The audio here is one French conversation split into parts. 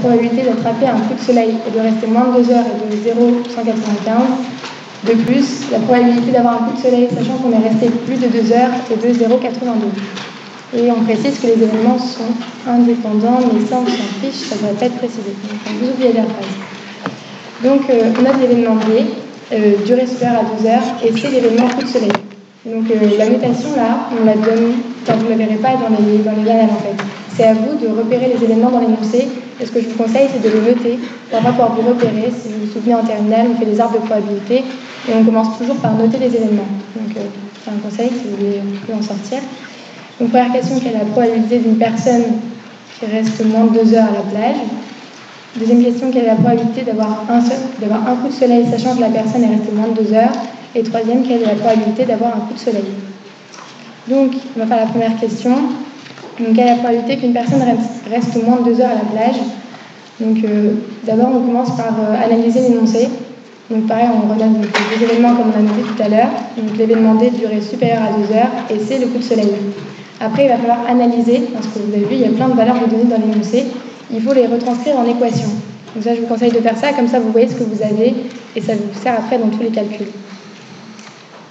probabilité d'attraper un coup de soleil et de rester moins de 2 heures est de 0,195. De plus, la probabilité d'avoir un coup de soleil, sachant qu'on est resté plus de 2 heures, est de 0,82. Et on précise que les événements sont indépendants, mais ça on s'en fiche, ça ne va pas être précisé. Donc vous oubliez la phrase. Donc euh, on a l'événement D, euh, durée supérieure à 12 heures, et c'est l'événement coup de soleil. Donc euh, la notation là, on la donne, quand vous ne la verrez pas dans les, dans les en fait. C'est à vous de repérer les événements dans l'énoncé, et ce que je vous conseille c'est de les noter pour pouvoir vous repérer. Si vous vous souvenez en terminale, on fait des arbres de probabilité, et on commence toujours par noter les événements. Donc c'est un conseil si vous voulez en sortir. Donc, première question, quelle est la probabilité d'une personne qui reste moins de deux heures à la plage Deuxième question, quelle est la probabilité d'avoir un coup de soleil, sachant que la personne est restée moins de deux heures Et troisième, quelle est la probabilité d'avoir un coup de soleil? Donc, on va faire la première question. Donc, est la probabilité qu'une personne reste moins de deux heures à la plage Donc, euh, d'abord, on commence par euh, analyser l'énoncé. Donc, pareil, on regarde les événements comme on a noté tout à l'heure. Donc, l'événement D durée supérieure à deux heures et c'est le coup de soleil. Après, il va falloir analyser, parce que vous avez vu, il y a plein de valeurs de données dans l'énoncé. Il faut les retranscrire en équation. Donc ça, je vous conseille de faire ça, comme ça vous voyez ce que vous avez et ça vous sert après dans tous les calculs.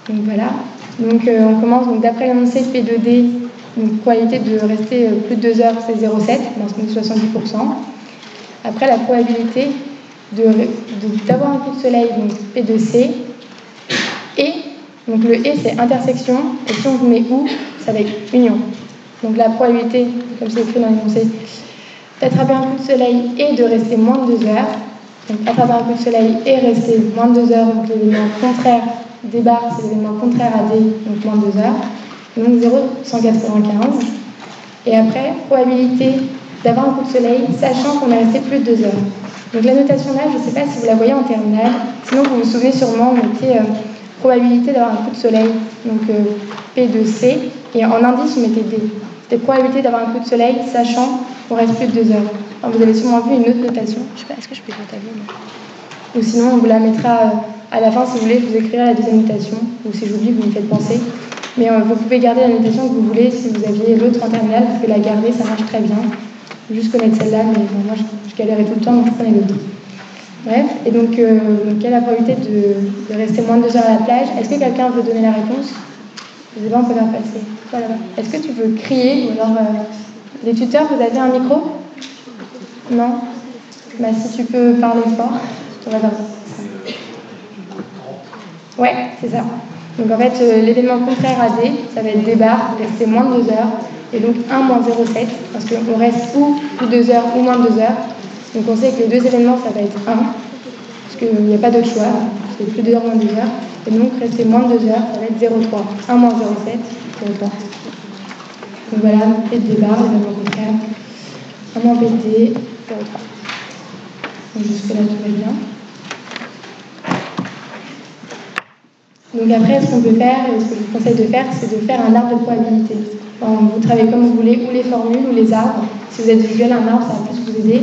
Donc voilà. Donc euh, on commence d'après l'énoncé P2D, donc probabilité de rester euh, plus de 2 heures, c'est 0,7, dans ce 70%. Après la probabilité d'avoir de, un coup de soleil, donc P2C, et donc le et c'est intersection, et si on met ou, ça va être union. Donc la probabilité, comme c'est écrit dans l'énoncé, d'attraper un coup de soleil et de rester moins de 2 heures. Donc attraper un coup de soleil et rester moins de 2 heures, donc l'événement contraire des barres, c'est l'événement contraire à D, donc moins de 2 heures. Donc 0,195. Et après, probabilité d'avoir un coup de soleil, sachant qu'on est resté plus de 2 heures. Donc la notation là, je ne sais pas si vous la voyez en terminale, sinon vous vous souvenez sûrement, on mettait euh, probabilité d'avoir un coup de soleil, donc euh, P de C, et en indice, vous mettez D. C'était probabilité d'avoir un coup de soleil, sachant qu'on reste plus de deux heures. vous avez sûrement vu une autre notation. Je sais pas, est-ce que je peux la Ou sinon, on vous la mettra euh, à la fin, si vous voulez, je vous écrirai la deuxième notation, ou si j'oublie, vous me faites penser. Mais euh, vous pouvez garder la notation que vous voulez si vous aviez l'autre en terminale, vous pouvez la garder, ça marche très bien. Juste connaître celle-là, mais moi je, je, galérais tout le temps, donc je prenais l'autre. Bref, et donc, euh, quelle est la probabilité de, rester moins de deux heures à la plage? Est-ce que quelqu'un veut donner la réponse? Je sais pas, on peut la passer. Voilà. Est-ce que tu veux crier ou alors euh, les tuteurs, vous avez un micro? Non? Bah, Si tu peux parler fort, on va Ouais, c'est ça. Donc en fait, euh, l'événement contraire à D, ça va être D bar, rester moins de 2 heures, et donc 1 moins 0,7, parce qu'on reste ou plus de 2 heures ou moins de 2 heures, donc on sait que les deux événements, ça va être 1, parce qu'il n'y a pas d'autre choix, c'est plus de 2 heures moins 2 heures. Et donc rester moins de 2 heures, ça va être 0,3. 1 moins 0,7, 0,3. Donc voilà, P de barre, l'événement contraire. 1 moins PT, 0,3. Donc jusque-là, tout va bien. Donc après, ce qu'on peut faire, ce que je vous conseille de faire, c'est de faire un arbre de probabilité. vous travaillez comme vous voulez, ou les formules, ou les arbres. Si vous êtes visuel, un arbre, ça va plus vous aider.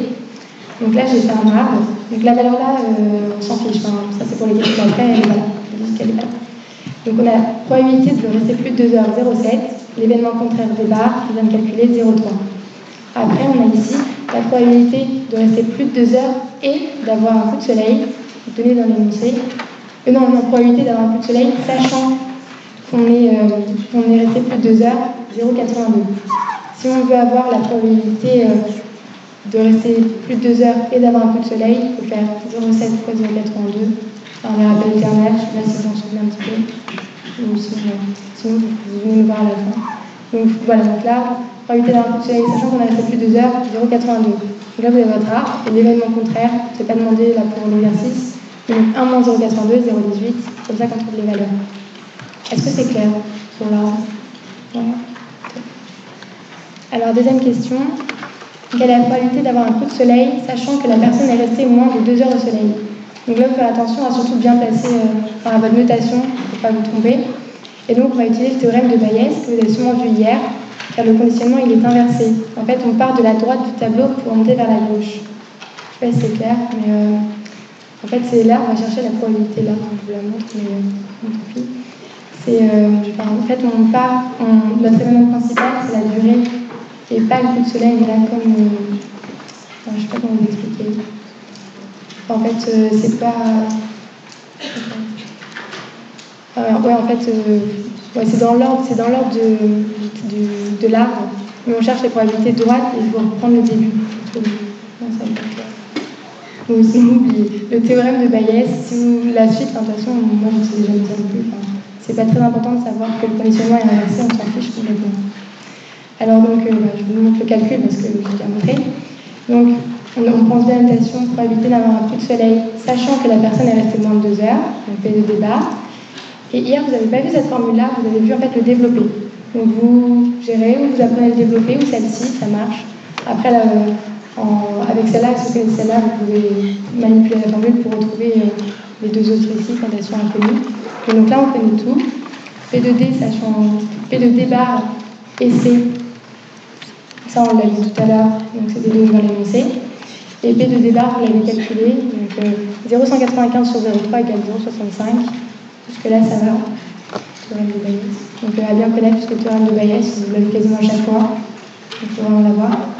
Donc là, j'ai fait un arbre. Donc la valeur là, euh, on s'en fiche. ça, c'est pour les questions après. Elle est là. Donc on a probabilité de rester plus de 2 heures 0,7. L'événement contraire des barres, qui vient de calculer 0,3. Après, on a ici la probabilité de rester plus de 2 heures et d'avoir un coup de soleil, donné dans l'énoncé. Non, la probabilité d'avoir un coup de soleil, sachant qu'on est, euh, est resté plus de 2 heures, 0,82. Si on veut avoir la probabilité euh, de rester plus de 2 heures et d'avoir un coup de soleil, il faut faire 0,7 fois 0,82. Enfin, on les rappelle éternels, je ne sais pas si vous en souvenez un petit peu. sinon, vous venez nous voir à la fin. Donc voilà, donc là, probabilité d'avoir un coup de soleil, sachant qu'on a resté plus de 2 heures, 0,82. Donc là, vous avez votre art, et l'événement contraire, n'ai pas demandé là pour l'exercice. Donc 1 moins 0,82, 0,18, comme ça qu'on trouve les valeurs. Est-ce que c'est clair sur l'arbre Alors, deuxième question. Quelle est la probabilité d'avoir un coup de soleil, sachant que la personne est restée moins de 2 heures au soleil? Donc là, faire attention à surtout bien placer euh, votre notation pour ne pas vous tromper. Et donc, on va utiliser le théorème de Bayes, que vous avez sûrement vu hier, car le conditionnement il est inversé. En fait, on part de la droite du tableau pour monter vers la gauche. Je ne sais pas si c'est clair, mais euh, en fait, c'est là, on va chercher la probabilité là, je vous la montre, mais euh, tant pis. C'est, en fait, on part, notre élément principal, c'est la durée et pas le coup de soleil, mais là, comme. Euh, je sais pas comment vous expliquer. En fait, euh, c'est pas. Ouais, en fait, euh, c'est dans l'ordre, c'est dans l'ordre de, de, l'arbre, mais on cherche les probabilités droites et il faut reprendre le début. Donc, c'est. Le théorème de Bayes, si vous la suite, de toute façon, moi je ne sais déjà plus. Enfin, c'est pas très important de savoir que le conditionnement est inversé, on s'en fiche complètement. Alors donc, euh, bah, je vous montre le calcul parce que je l'ai déjà montré. Donc, on, pense bien à la probabilité d'avoir un coup de soleil, sachant que la personne est restée moins de deux heures, on fait le débat. Et hier, vous n'avez pas vu cette formule-là, vous avez vu en fait le développer. Donc vous gérez, ou vous apprenez à le développer, ou celle-ci, ça marche. Après, avec celle-là, connaissez celle-là, vous pouvez manipuler la formule pour retrouver euh, les deux autres ici quand elles sont inconnues. Et donc là, on connaît tout. P de D, sachant P de D bar et C, ça on l'a vu tout à l'heure, donc c'est des données dans l'énoncé. Et P de D bar, vous l'avez calculé, donc 0,195 euh, sur 0,3 égale 0,65. Jusque-là, ça va. Donc, à bien connaître, puisque le théorème de Bayes, vous l'avez quasiment à chaque fois. Donc, on va l'avoir.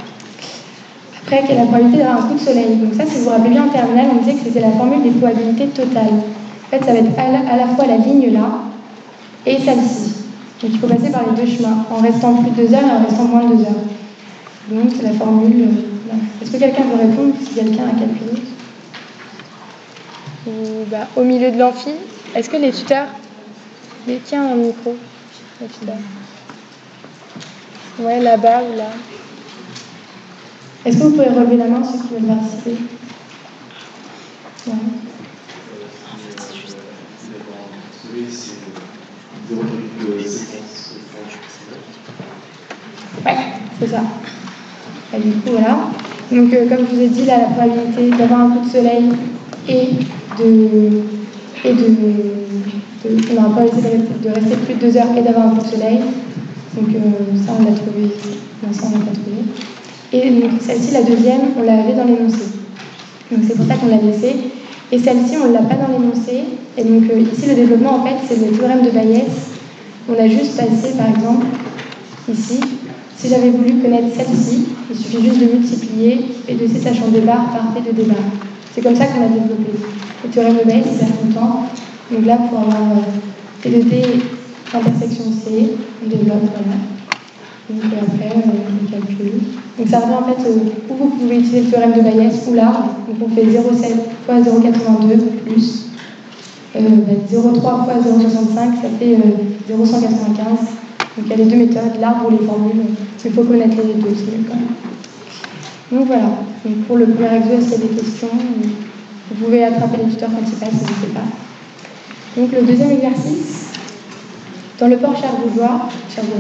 Après, quelle la probabilité d'avoir un coup de soleil Donc, ça, si vous vous rappelez bien en terminale, on disait que c'était la formule des probabilités totales. En fait, ça va être à la, fois la ligne là et celle-ci. Donc, il faut passer par les deux chemins, en restant plus de 2 heures et en restant moins de 2 heures. Donc, c'est la formule. Euh, Est-ce que quelqu'un veut répondre si quelqu'un a calculé bah, Au milieu de l'amphi, est-ce que les tuteurs tiens un micro Ouais, là-bas ou là. Est-ce que vous pouvez relever la main ceux qui veulent participer ouais. C'est ça. Et du coup, voilà. Donc, euh, comme je vous ai dit, la probabilité d'avoir un coup de soleil et de et de, on n'a pas de, rester plus de deux heures et d'avoir un coup de soleil. Donc euh, ça, on l'a trouvé. Non, on l'a pas trouvé. Et donc celle-ci, la deuxième, on l'avait dans l'énoncé. Donc c'est pour ça qu'on l'a laissée. Et celle-ci, on ne l'a pas dans l'énoncé. Et donc euh, ici, le développement, en fait, c'est le théorème de Bayes. On a juste passé, par exemple, ici, si j'avais voulu connaître celle-ci, il suffit juste de multiplier et de C sachant de barre par P de D barre. C'est comme ça qu'on a développé. Le théorème de Bayes, c'est longtemps. Donc là, pour avoir P de D intersection C, on développe, voilà. Donc euh, après, on calcule. Donc ça revient en fait où vous pouvez utiliser le théorème de Bayes ou l'arbre. Donc on fait 0,7 fois 0,82 plus 0,3 euh, bah, fois 0,65, ça fait 0,195. Euh, Donc il y a les deux méthodes, l'arbre ou les formules. Il faut connaître les deux, c'est quand même. Donc voilà, Donc, pour le premier exo, s'il y a des questions, vous pouvez attraper les tuteurs quand ils passent, n'hésitez pas. Donc le deuxième exercice, dans le port cherbourgeois,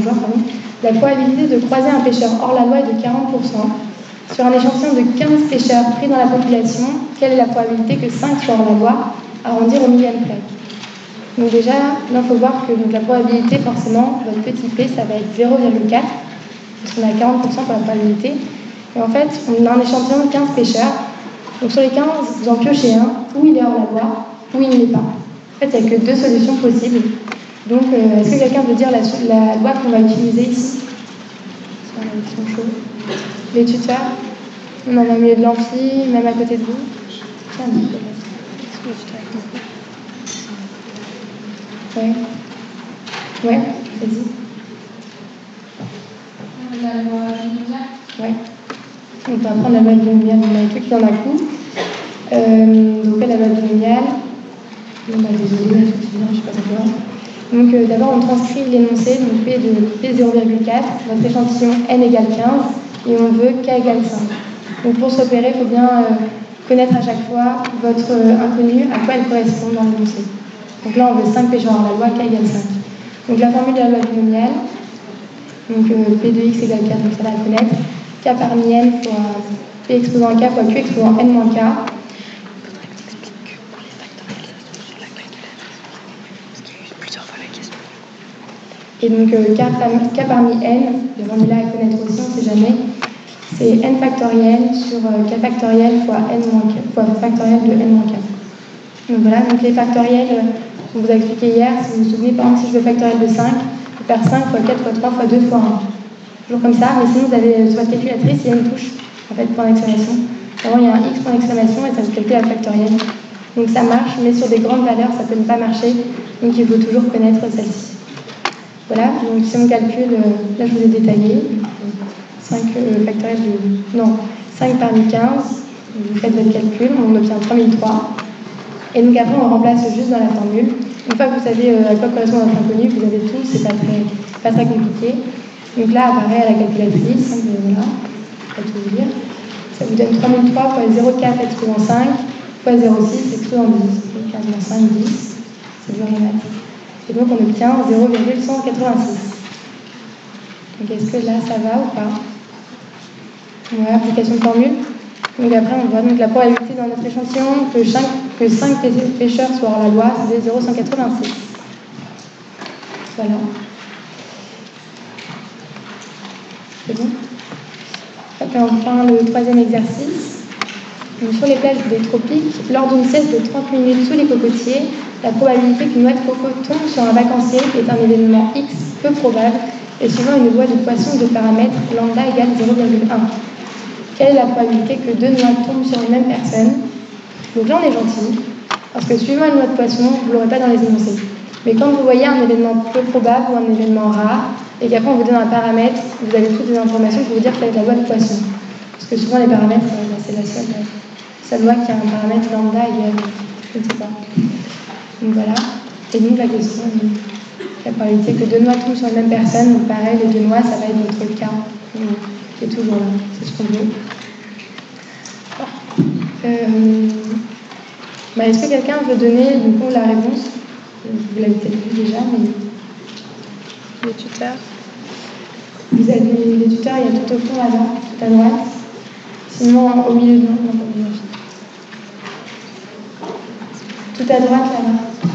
pardon, la probabilité de croiser un pêcheur hors la loi est de 40%. Sur un échantillon de 15 pêcheurs pris dans la population, quelle est la probabilité que 5 soient hors la loi? Arrondir au millième près. Donc déjà, il faut voir que la probabilité, forcément, votre petit p, ça va être 0,4, parce qu'on a 40% pour la probabilité. Et en fait, on a un échantillon de 15 pêcheurs. Donc sur les 15, vous en piochez un, où il est hors la loi, où il n'est pas. En fait, il n'y a que deux solutions possibles. Donc, euh, est-ce que quelqu'un veut dire la, loi qu'on va utiliser ici Sur Les tuteurs On en a au milieu de l'amphi, même à côté de vous. Tiens, Ouais. Ouais, vas-y. La loi Ouais. On va prendre la loi on a écrit qu'il y en a coup. Euh, donc la loi binomiale. On a désolé, je ne sais pas pourquoi. Donc euh, d'abord on transcrit l'énoncé, donc P de P0,4, notre échantillon n égale 15, et on veut k égale 5. Donc pour se repérer, il faut bien euh, connaître à chaque fois votre inconnu, à quoi elle correspond dans l'énoncé. Donc là on veut 5 P genre la loi k égale 5. Donc la formule de la loi binomiale, donc P de x égale 4, donc ça va la connaître k parmi n fois p exposant k fois q exposant n moins k. Et donc euh, k, k, parmi n, formula à connaître aussi, on ne sait jamais, c'est n factoriel sur euh, k factoriel fois n k, fois factoriel de n moins k. Donc voilà, donc les factoriels, euh, on vous a expliqué hier, si vous vous souvenez, par exemple, si je veux factoriel de 5, je vais faire 5 fois 4 fois 3 fois 2 fois 1 toujours comme ça, mais sinon vous avez sur votre calculatrice, il y a une touche, en fait, point d'exclamation. Avant, il y a un X point d'exclamation et ça vous calcule la factorielle. Donc ça marche, mais sur des grandes valeurs, ça peut ne pas marcher. Donc il faut toujours connaître celle-ci. Voilà, donc si on calcule, euh, là je vous ai détaillé, 5 euh, factoriel de. Non, 5 parmi 15, vous faites votre calcul, on obtient 3003. Et donc après, on remplace juste dans la formule. Une fois que vous savez euh, à quoi correspond votre inconnu, vous avez tout, c'est pas très, pas très compliqué. Donc là, apparaît à la calculatrice, voilà. Ça vous donne 3003 fois 0,4 exposant 5 fois 0,6 exposant 10. Donc 15 5, 10. C'est dur les. Et donc on obtient 0,186. Donc est-ce que là ça va ou pas Voilà, application de formule. Donc après on voit donc la probabilité dans notre échantillon que 5, que 5 pêcheurs soient hors la loi, c'est 0,186. Voilà. C'est bon? Et enfin le troisième exercice. Sur les plages des tropiques, lors d'une sieste de 30 minutes sous les cocotiers, la probabilité qu'une noix de coco tombe sur un vacancier est un événement X peu probable et suivant une loi de poisson de paramètre lambda égale 0,1. Quelle est la probabilité que deux noix tombent sur une même personne? Donc là, on est gentil, parce que suivant une loi de poisson, vous ne l'aurez pas dans les énoncés. Mais quand vous voyez un événement peu probable ou un événement rare, et qu'après on vous donne un paramètre, vous avez toutes les informations pour vous dire quelle est la loi de poisson. Parce que souvent les paramètres, euh, bah, c'est la seule, seule loi qui a un paramètre lambda égale, pas. Donc voilà. Et donc la question, la probabilité que deux noix tombent sur la même personne, donc pareil, les deux noix, ça va être notre cas, qui est toujours là, c'est ce qu'on veut. Euh, bah, Est-ce que quelqu'un veut donner du coup la réponse? Vous l'avez peut-être vu déjà, mais. Les tuteurs. Vous avez les tuteurs, il y a tout au fond là-bas, tout à droite. Sinon, au milieu, non, non, pas au milieu. Tout à droite là-bas.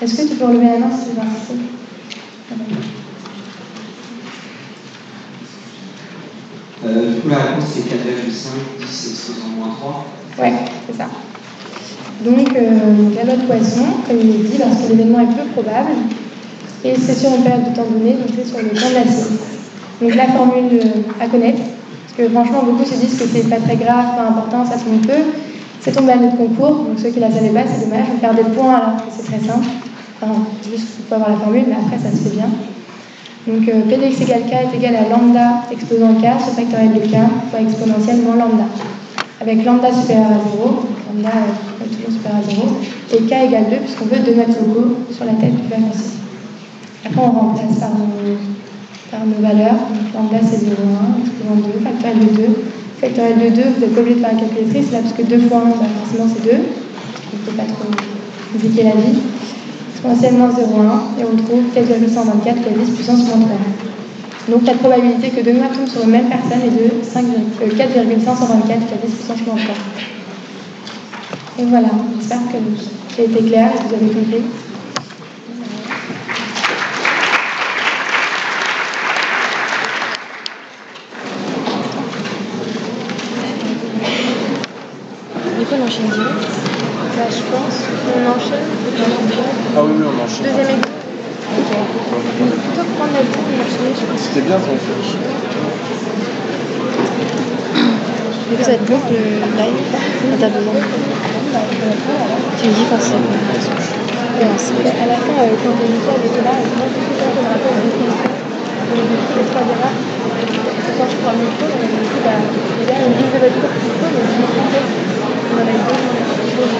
Est-ce que tu peux relever la main si tu veux euh, Du coup, la réponse c'est 4,5, 10 exposant moins 3. Ouais, c'est ça. Donc, euh, la loi de Poisson, comme il est dit, lorsque l'événement est peu probable, et c'est sur une période de temps donnée, donc c'est sur le temps de la. Donc, la formule euh, à connaître, parce que franchement, beaucoup se disent que c'est pas très grave, pas important, ça tombe peu. C'est tombé à notre concours, donc ceux qui la savaient pas, c'est dommage, on perd des points alors que c'est très simple. Enfin, juste pour avoir la formule, mais après ça se fait bien. Donc euh, P de x égale K est égal à lambda exposant K sur factoriel de K fois exponentielle moins lambda. Avec lambda supérieur à 0, lambda est toujours supérieur à 0, et K égale 2 puisqu'on veut 2 mètres locaux sur la tête du vacancier. Après on remplace par nos, par nos valeurs, donc lambda c'est 0,1, exposant 2, factoriel de 2, Factoriel de 2, vous n'êtes pas obligé de faire la calculatrice, là, parce que 2 fois 1, bah, forcément c'est 2. Il ne faut pas trop compliquer la vie. Exponentielle moins 0,1, et on trouve 4,124 fois 10 puissance moins 3. Donc la probabilité que deux noix tombent sur une même personne est de 4,524 fois 10 puissance moins 3. Et voilà, j'espère que j'ai été clair et que vous avez compris. On enchaîne direct Bah, je pense. On enchaîne Ah oui, oui, on enchaîne. Deuxième examen Ok. On plutôt prendre la tour et enchaîner, je pense. C'était bien ton flash. Vous êtes bon le live besoin Tu me dis quand c'est. À la fin, euh, quand Nicole était là. On a les trois erreurs. Quand je prends le micro, on a dit, bah, les gars, ils me disent de votre faut, mais je me trompe. On a eu deux choses.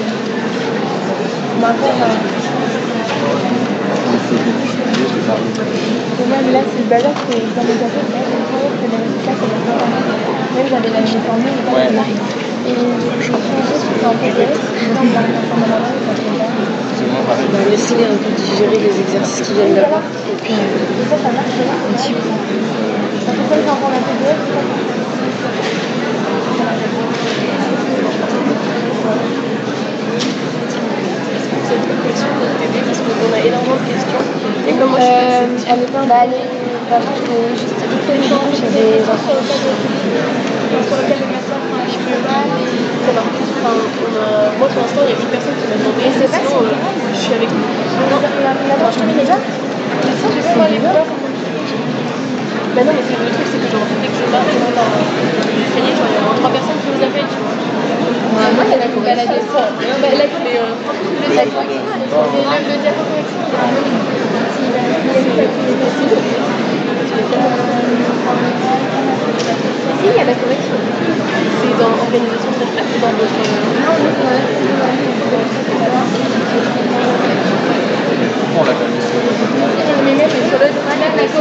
Maintenant, même là, c'est le bazar, c'est dans mes affaires, c'est incroyable que les résultats, ça va pas Même j'avais la j'ai formé, mais pas ouais. Et je me suis un peu digérer les exercices qui viennent d'avoir. Et puis, un petit peu. Ça fait quoi, ils envoient la PDF cette pour t'aider parce qu'on a énormément de questions. Et comment euh, Elle est. Bah, juste temps, j'ai des. Sur lequel je m'assois quand je peux mal. Ça va. Enfin, on a... Moi, pour l'instant, il y a une personne qui m'a demandé. C'est euh, je suis avec vous. Non, Bah non, mais c'est le truc, c'est que genre, dès que je pars, je genre, il y a trois personnes qui vous appellent, tu vois. Ouais, moi, il y en a. Non, bah, la, mais, euh, Le diapo, mais le, le diapo a des calculs faciles. Si, il y a la correction. c'est dans l'organisation de la ou dans votre. euh, Non, non, ouais, On l'a quand même fait. Mais même sur l'autre, même la correction.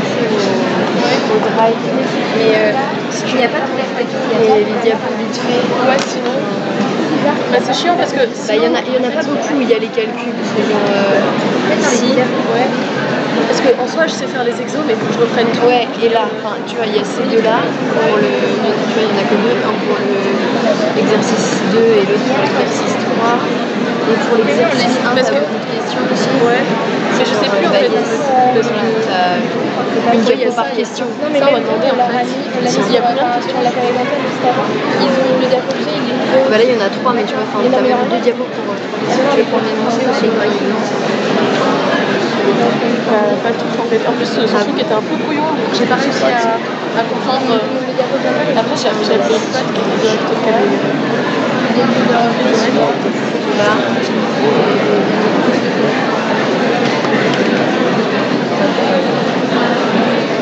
au, au drive. Mais euh, si tu n'as pas tous les les, les diapos vite fait, Ouais, sinon. Bah, c'est chiant parce que. bah, il y en a, en pas beaucoup où il y a les calculs. Genre, euh, si, Ouais. Parce qu'en soi, je sais faire les exos, mais il faut que je reprenne tout. Ouais, et là, enfin, tu vois, il y a ces deux-là, pour le, tu vois, il y en a que deux, un pour le- l'exercice 2 et l'autre pour l'exercice 3. Et pour l'exercice 1, Parce que- beaucoup de questions aussi. Ouais. Mais je sais plus en fait. Parce que. t'as pas une ça, par question. Ça, on demander, on en l'a fait. Il y a plein de questions. Ils ont le diapo Bah là, il y en a trois, mais tu vois, enfin, t'as même deux diapos pour euh. Tu veux prendre l'énoncé ou c'est quoi Bah, pas tout en fait. En plus, ce, Ah truc était un peu brouillon, donc j'ai pas réussi à, à comprendre. euh. le Après, j'ai appris la petite patte qui était direct au calé. Là,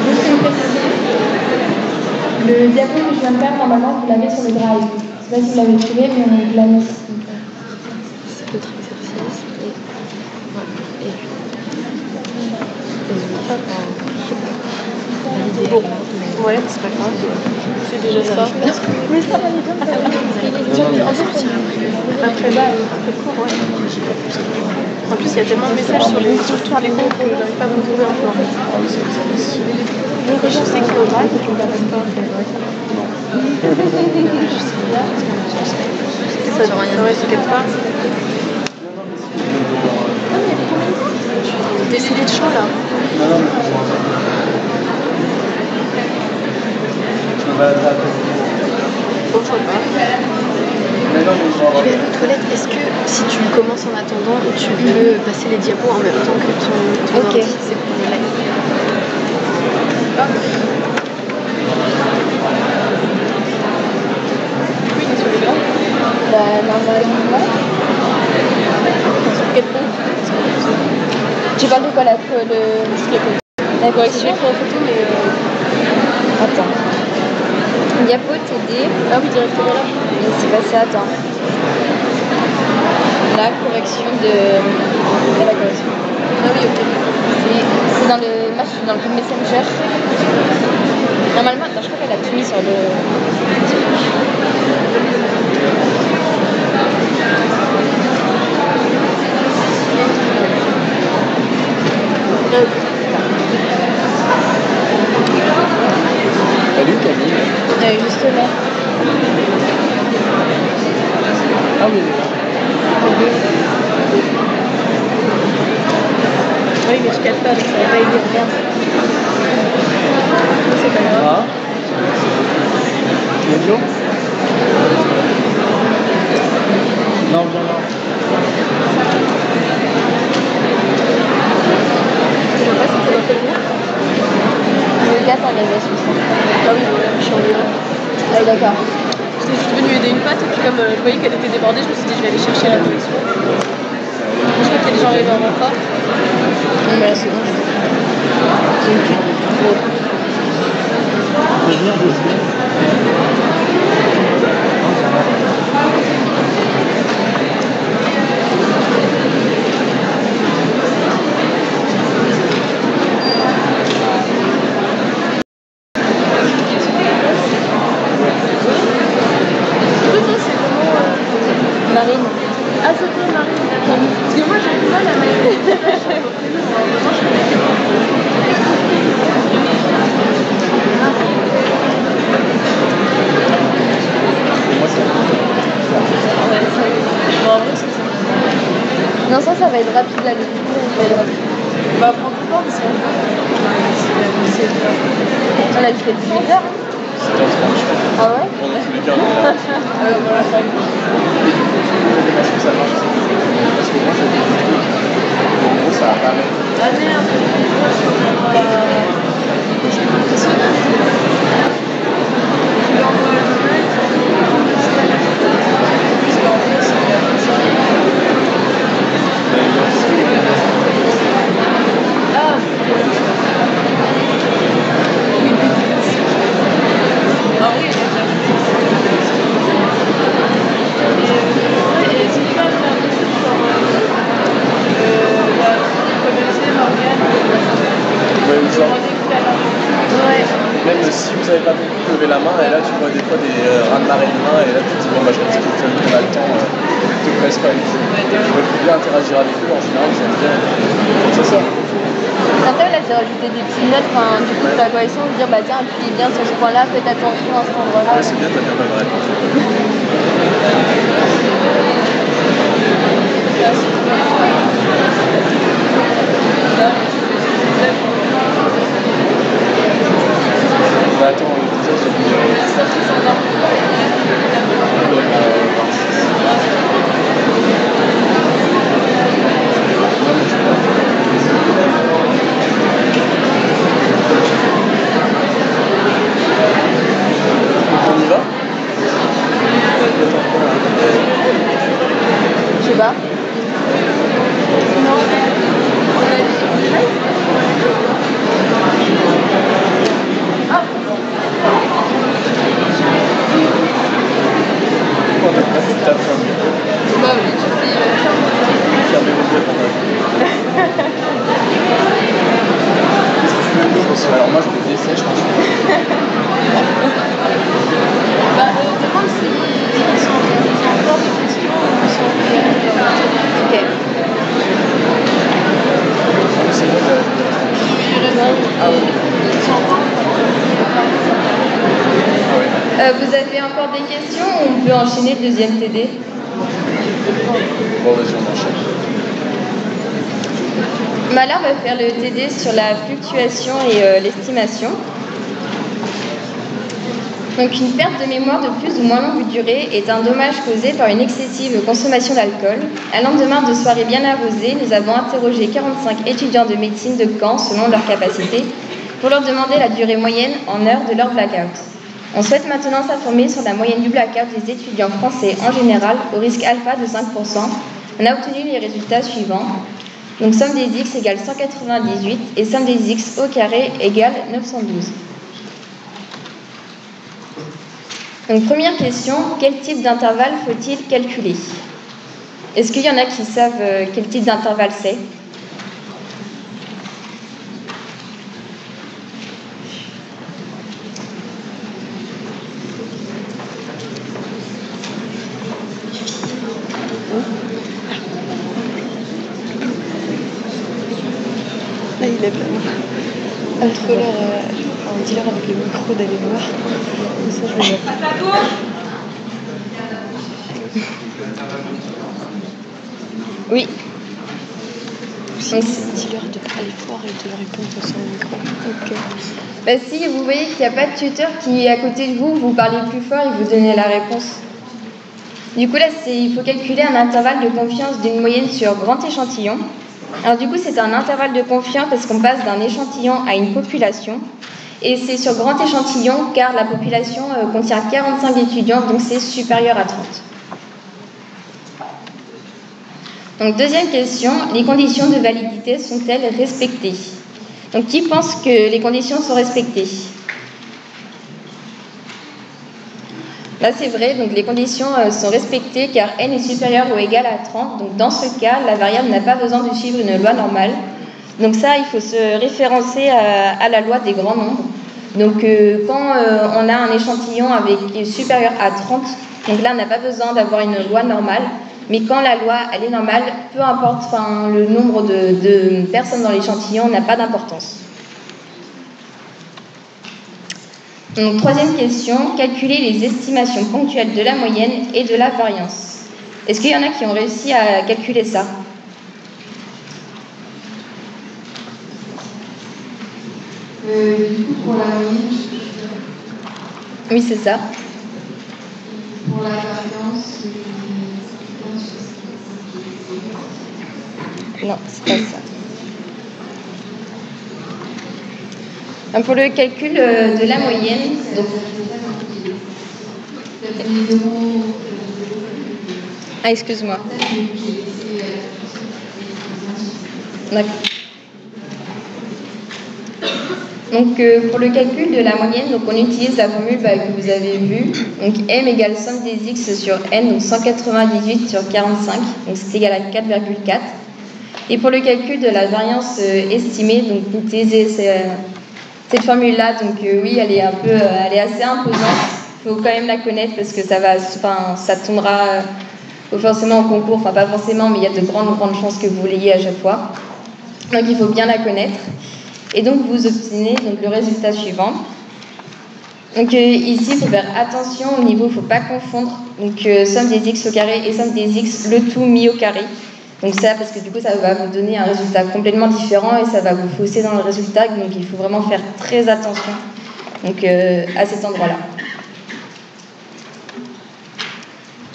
Juste une précision. Le diapo que je viens de faire, normalement, vous l'avez sur le drive. Je sais pas si vous l'avez trouvé, mais on l'a mis. c'est l'autre exercice. Et, Bon, ouais, c'est pas grave. C'est déjà ça. Mais ça va aller comme ça. Après, là, c'est court, ouais. En plus, il y a tellement de messages sur, les, sur tous les groupes que j'arrive pas à me trouver un peu. en fait. Donc, je pas. Ça veut rien Ouais, c'est quelque part. Des CD de chant là. Bon, je vois pas. Toilettes. Est-ce que si tu commences en attendant, tu veux passer les diapos en même temps que ton, ton Ok. ordi C'est pour le live. Bah, normalement. Sur quel point Tu parles de quoi que le... La correction pris en photo, mais. euh, Attends. Diapo TD. Ah oui, directement là. Et c'est passé, attends. La correction de. la correction. Ah oui, ok. C'est c'est dans le match, dans le Messenger. Normalement, attends, je crois qu'elle a tout mis sur le. Sur ce point-là, faites attention à cet endroit-là. Ouais, c'est bien, t'as bien pas de réponse. Bah, attends, euh, déjà, j'ai mis euh, On y va Je sais pas. On a pas tout à fait. Bah oui, tu dis, euh, Fermez vos yeux pendant Qu'est-ce que tu veux nous parce que, Alors moi je me dessèche quand je fais. bah, euh, demande si ils sont, ils ont encore des questions ou ils sont Ok. C'est bon, t'as- Ah oui. Ils sont encore Ah ouais. Euh, vous avez encore des questions ou on peut enchaîner le deuxième TD Bon vas-y on enchaîne. Malheur va faire le TD sur la fluctuation et euh, l'estimation. Donc une perte de mémoire de plus ou moins longue durée est un dommage causé par une excessive consommation d'alcool. Un lendemain de soirée bien arrosée, nous avons interrogé 45 étudiants de médecine de Caen selon leur capacité pour leur demander la durée moyenne en heures de leur blackout. On souhaite maintenant s'informer sur la moyenne du blackout des étudiants français en général au risque alpha de 5%. On a obtenu les résultats suivants. Donc somme des x égale 198 et somme des x au carré égale 912. Donc première question, quel type d'intervalle faut-il calculer? Est-ce qu'il y en a qui savent euh, quel type d'intervalle c'est Là, il lève la main. Entre leur. Euh, enfin, dis-leur avec le micro d'aller voir. Comme ça, je le note. Oui. Sinon, dis-leur de parler fort et de répondre sans micro. Ok. Bah, si vous voyez qu'il n'y a pas de tuteur qui est à côté de vous, vous parlez plus fort et vous donnez la réponse. Du coup, là, il faut calculer un intervalle de confiance d'une moyenne sur grand échantillon. Alors, du coup, c'est un intervalle de confiance parce qu'on passe d'un échantillon à une population. Et c'est sur grand échantillon car la population euh, contient 45 étudiants, donc c'est supérieur à 30. Donc, deuxième question, les conditions de validité sont-elles respectées? Donc, qui pense que les conditions sont respectées? Là, c'est vrai, donc les conditions euh, sont respectées car n est supérieur ou égal à 30. Donc, dans ce cas, la variable n'a pas besoin de suivre une loi normale. Donc, ça, il faut se référencer à, la loi des grands nombres. Donc, euh, quand euh, on a un échantillon avec, supérieur à 30, donc là, on n'a pas besoin d'avoir une loi normale. Mais quand la loi, elle est normale, peu importe le nombre de, personnes dans l'échantillon, n'a pas d'importance. Donc, troisième question, calculer les estimations ponctuelles de la moyenne et de la variance. Est-ce qu'il y en a qui ont réussi à calculer ça? Euh, du coup, pour la moyenne, Oui, c'est ça. Pour la variance, Non, c'est pas ça. Donc, pour le calcul euh, de la moyenne, ah, excuse-moi. D'accord. Donc euh, pour le calcul de la moyenne, donc on utilise la formule bah, que vous avez vue. Donc m égale somme des x sur n, donc 198 sur 45, donc c'est égal à 4,4. Et pour le calcul de la variance euh, estimée, donc vous euh, cette formule-là. Donc oui, elle est un peu, elle est assez imposante. Il faut quand même la connaître parce que ça va, enfin, ça tombera forcément au concours, enfin pas forcément, mais il y a de grandes grandes chances que vous l'ayez à chaque fois. Donc il faut bien la connaître. Et donc vous obtenez donc, le résultat suivant. Donc euh, ici, il faut faire attention au niveau, il ne faut pas confondre donc, euh, somme des x au carré et somme des x, le tout mis au carré. Donc ça, parce que du coup, ça va vous donner un résultat complètement différent et ça va vous fausser dans le résultat. Donc il faut vraiment faire très attention euh, à cet endroit-là.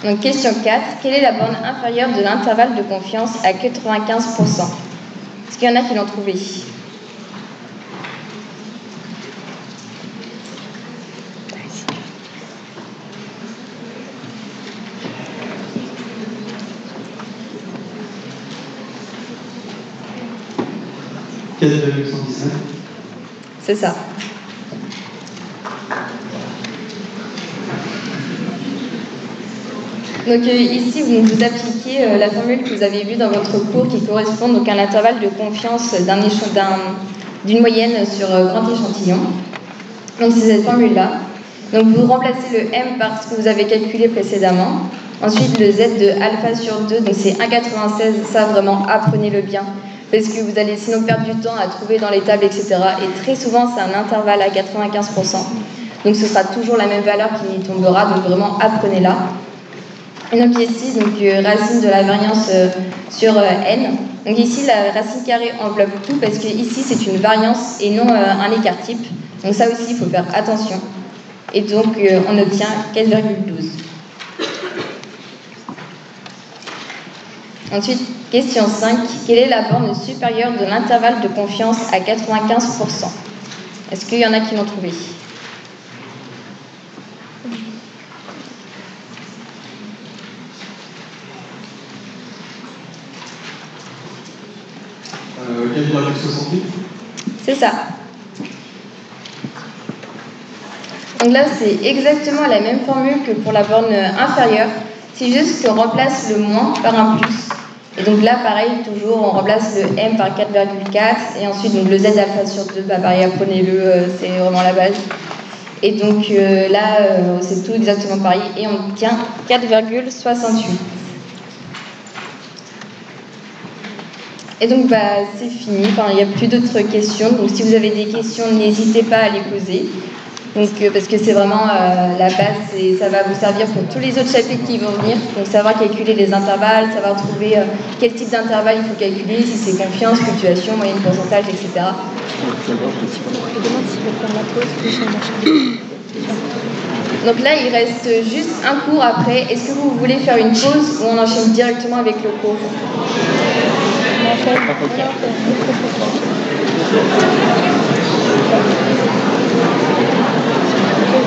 Donc question 4. Quelle est la borne inférieure de l'intervalle de confiance à 95% Est-ce qu'il y en a qui l'ont trouvé? C'est ça. Donc euh, ici, vous, vous appliquez euh, la formule que vous avez vue dans votre cours qui correspond donc à un intervalle de confiance d'une moyenne sur euh, grand échantillon. Donc c'est cette formule-là. Donc vous remplacez le m par ce que vous avez calculé précédemment. Ensuite le z de alpha sur 2, donc c'est 1,96. Ça vraiment, apprenez-le bien parce que vous allez sinon perdre du temps à trouver dans les tables, etc. Et très souvent, c'est un intervalle à 95%. Donc ce sera toujours la même valeur qui tombera, donc vraiment apprenez-la. Et donc ici, donc, euh, racine de la variance euh, sur euh, n. Donc ici, la racine carrée enveloppe tout parce que ici, c'est une variance et non un écart type. Donc ça aussi, il faut faire attention. Et donc, on obtient 4,12. Ensuite, question 5. Quelle est la borne supérieure de l'intervalle de confiance à 95% Est-ce qu'il y en a qui l'ont trouvé? Euh, C'est ça. Donc là, c'est exactement la même formule que pour la borne inférieure. C'est juste qu'on remplace le moins par un plus. Et donc là, pareil, toujours, on remplace le m par 4,4 et ensuite le z alpha sur 2, bah pareil, apprenez-le, euh, c'est vraiment la base. Et donc euh, là, euh, c'est tout exactement pareil et on obtient 4,68. Et donc bah, c'est fini, il n'y a plus d'autres questions. Donc si vous avez des questions, n'hésitez pas à les poser. Donc, euh, parce que c'est vraiment euh, la base et ça va vous servir pour tous les autres chapitres qui vont venir. Donc savoir calculer les intervalles, savoir trouver euh, quel type d'intervalle il faut calculer, si c'est confiance, fluctuation, moyenne pourcentage, etc. Donc là, il reste juste un cours après. Est-ce que vous voulez faire une pause ou on enchaîne directement avec le cours?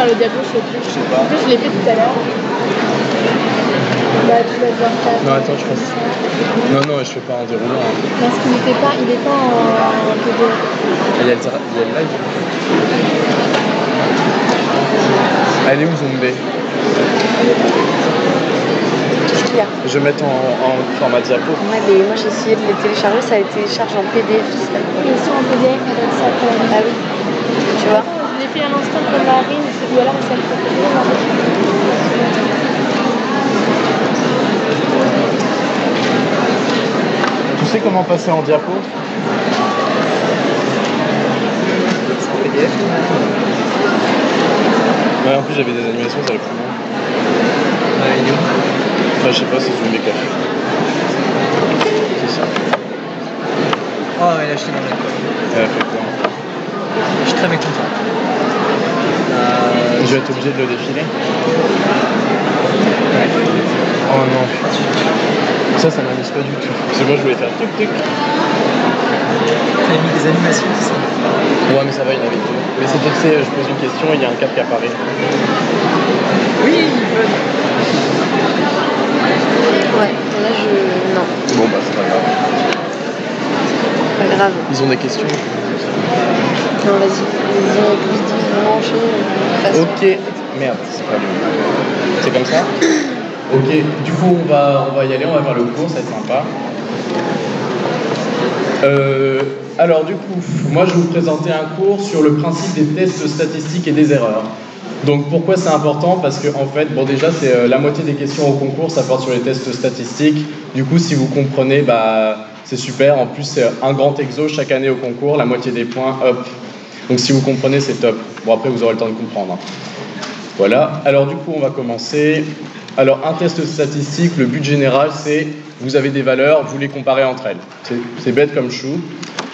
le diapo, je sais plus. Je sais pas. En plus, je l'ai fait tout à l'heure. Bah, tu vas devoir faire. Non, attends, je pense. Non, non, je fais pas en déroulant. Hein. Parce qu'il n'était pas, il est pas en PDF. Il y a le, il y a le live. Elle est où Zombé? Je vais mettre en, en format diapo. Ouais, mais moi j'ai essayé de les télécharger, ça a été téléchargé en PDF. Ils sont en PDF, avec ça. Ah oui. Tu vois? Fait à l'instant pour Marine, ou alors ça le Tu sais comment passer en diapo Ouais, en plus j'avais des animations, ça allait plus loin. Enfin, je sais pas, c'est Zoom Mécaf. C'est ça. Oh, il a acheté mon école. Elle a fait très mécontent. Euh, Je vais être obligé de le défiler. Oh non. Ça, ça m'amuse pas du tout. Parce que moi, je voulais faire tuc tuc. T'as mis des animations sont. Ouais, mais ça va, il y en avait deux. Mais c'était, tu sais, je pose une question et il y a un cap qui apparaît. Oui. Ouais, là je. Non, Bon, bah, c'est pas grave. pas grave. Ils ont des questions. Non, vas-y. Ils ont plus dit brancher. euh, Ok. Merde, c'est pas. C'est comme ça Ok, du coup, on va, on va y aller, on va faire le cours, ça va être sympa. Euh, alors, du coup, moi, je vais vous présenter un cours sur le principe des tests statistiques et des erreurs. Donc, pourquoi c'est important? Parce que, en fait, bon, déjà, c'est euh, la moitié des questions au concours, ça porte sur les tests statistiques. Du coup, si vous comprenez, bah, c'est super. En plus, c'est un grand exo chaque année au concours, la moitié des points, hop. Donc, si vous comprenez, c'est top. Bon, après, vous aurez le temps de comprendre. hein. Voilà, alors du coup on va commencer. Alors un test statistique, le but général c'est vous avez des valeurs, vous les comparez entre elles. C'est- bête comme chou.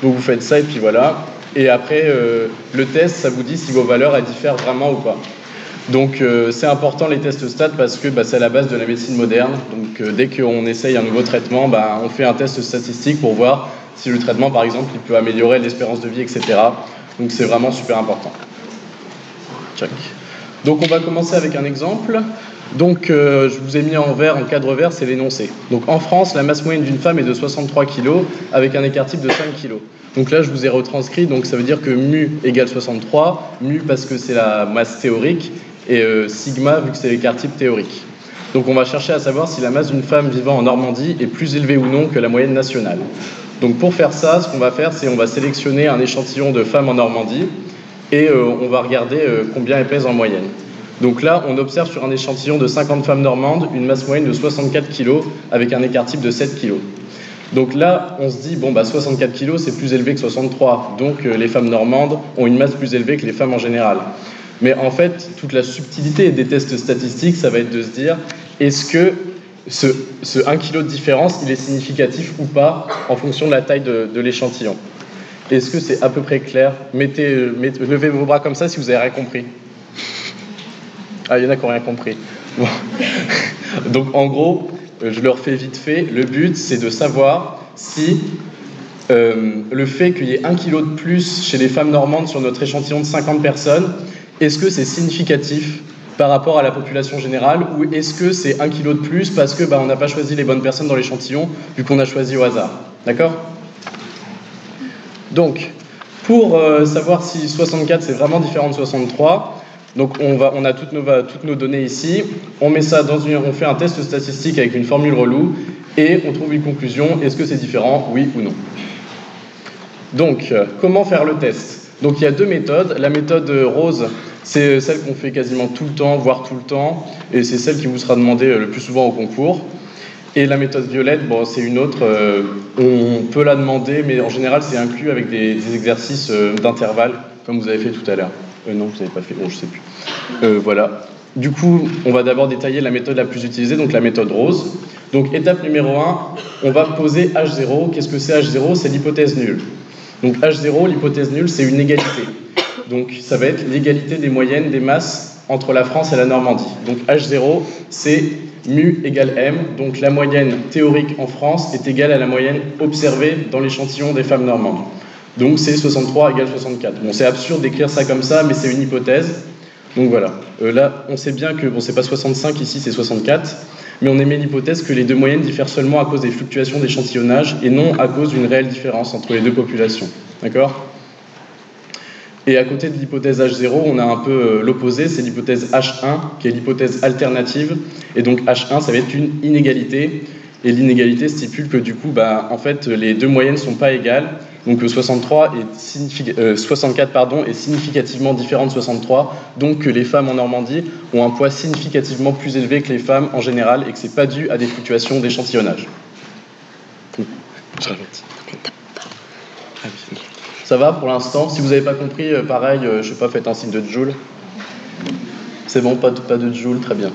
Donc vous faites ça et puis voilà. Et après euh, le test ça vous dit si vos valeurs elles diffèrent vraiment ou pas. Donc euh, c'est important les tests stats parce que bah, c'est la base de la médecine moderne. Donc euh, dès qu'on essaye un nouveau traitement, bah, on fait un test statistique pour voir si le traitement par exemple il peut améliorer l'espérance de vie, etc. Donc c'est vraiment super important. Donc on va commencer avec un exemple. Donc euh, je vous ai mis en vert, en cadre vert, c'est l'énoncé. Donc en France, la masse moyenne d'une femme est de 63 kg avec un écart type de 5 kg. Donc là je vous ai retranscrit, donc ça veut dire que mu égale 63, mu parce que c'est la masse théorique, et euh, sigma vu que c'est l'écart type théorique. Donc on va chercher à savoir si la masse d'une femme vivant en Normandie est plus élevée ou non que la moyenne nationale. Donc pour faire ça, ce qu'on va faire, c'est on va sélectionner un échantillon de femmes en Normandie et euh, on va regarder euh, combien elles pèsent en moyenne. Donc là, on observe sur un échantillon de 50 femmes normandes une masse moyenne de 64 kg avec un écart type de 7 kg. Donc là, on se dit, bon, bah 64 kg, c'est plus élevé que 63. Donc euh, les femmes normandes ont une masse plus élevée que les femmes en général. Mais en fait, toute la subtilité des tests statistiques, ça va être de se dire, est-ce que ce, ce 1 kg de différence, il est significatif ou pas en fonction de la taille de, l'échantillon Est-ce que c'est à peu près clair? Euh, mettez- Levez vos bras comme ça si vous avez rien compris. Ah, il y en a qui n'ont rien compris. Donc en gros, euh, je leur fais vite fait. Le but, c'est de savoir si euh, le fait qu'il y ait un kilo de plus chez les femmes normandes sur notre échantillon de 50 personnes, est-ce que c'est significatif par rapport à la population générale ou est-ce que c'est un kilo de plus parce que bah, on n'a pas choisi les bonnes personnes dans l'échantillon vu qu'on a choisi au hasard? D'accord? Donc, pour euh, savoir si 64 c'est vraiment différent de 63, donc on, va, on a toutes nos, toutes nos données ici, on met ça dans une, on fait un test statistique avec une formule relou et on trouve une conclusion, est-ce que c'est différent, oui ou non? Donc, euh, comment faire le test? Donc il y a deux méthodes. La méthode euh, rose, c'est celle qu'on fait quasiment tout le temps, voire tout le temps, et c'est celle qui vous sera demandée euh, le plus souvent au concours. Et la méthode violette, bon, c'est une autre, euh, on peut la demander, mais en général c'est inclus avec des, exercices euh, d'intervalle, comme vous avez fait tout à l'heure. Euh, non, vous n'avez pas fait, bon, je sais plus. Euh, voilà. Du coup, on va d'abord détailler la méthode la plus utilisée, donc la méthode rose. Donc étape numéro 1, on va poser H0. Qu'est-ce que c'est H0 C'est l'hypothèse nulle. Donc H0, l'hypothèse nulle, c'est une égalité. Donc ça va être l'égalité des moyennes des masses entre la France et la Normandie. Donc H0, c'est mu égale m. Donc la moyenne théorique en France est égale à la moyenne observée dans l'échantillon des femmes normandes. Donc c'est 63 égale 64. Bon, c'est absurde d'écrire ça comme ça, mais c'est une hypothèse. Donc voilà. Euh, là, on sait bien que bon, c'est pas 65 ici, c'est 64, mais on émet l'hypothèse que les deux moyennes diffèrent seulement à cause des fluctuations d'échantillonnage et non à cause d'une réelle différence entre les deux populations. D'accord? Et à côté de l'hypothèse H0, on a un peu euh, l'opposé, c'est l'hypothèse H1, qui est l'hypothèse alternative. Et donc H1, ça va être une inégalité. Et l'inégalité stipule que du coup, bah, en fait, les deux moyennes ne sont pas égales. Donc 63 est 64 pardon, est significativement différent de 63, donc que les femmes en Normandie ont un poids significativement plus élevé que les femmes en général et que ce n'est pas dû à des fluctuations d'échantillonnage. Ça va pour l'instant? Si vous n'avez pas compris, euh, pareil, euh, je sais pas, faites un signe de Joule. C'est bon, pas de, Joule, très bien.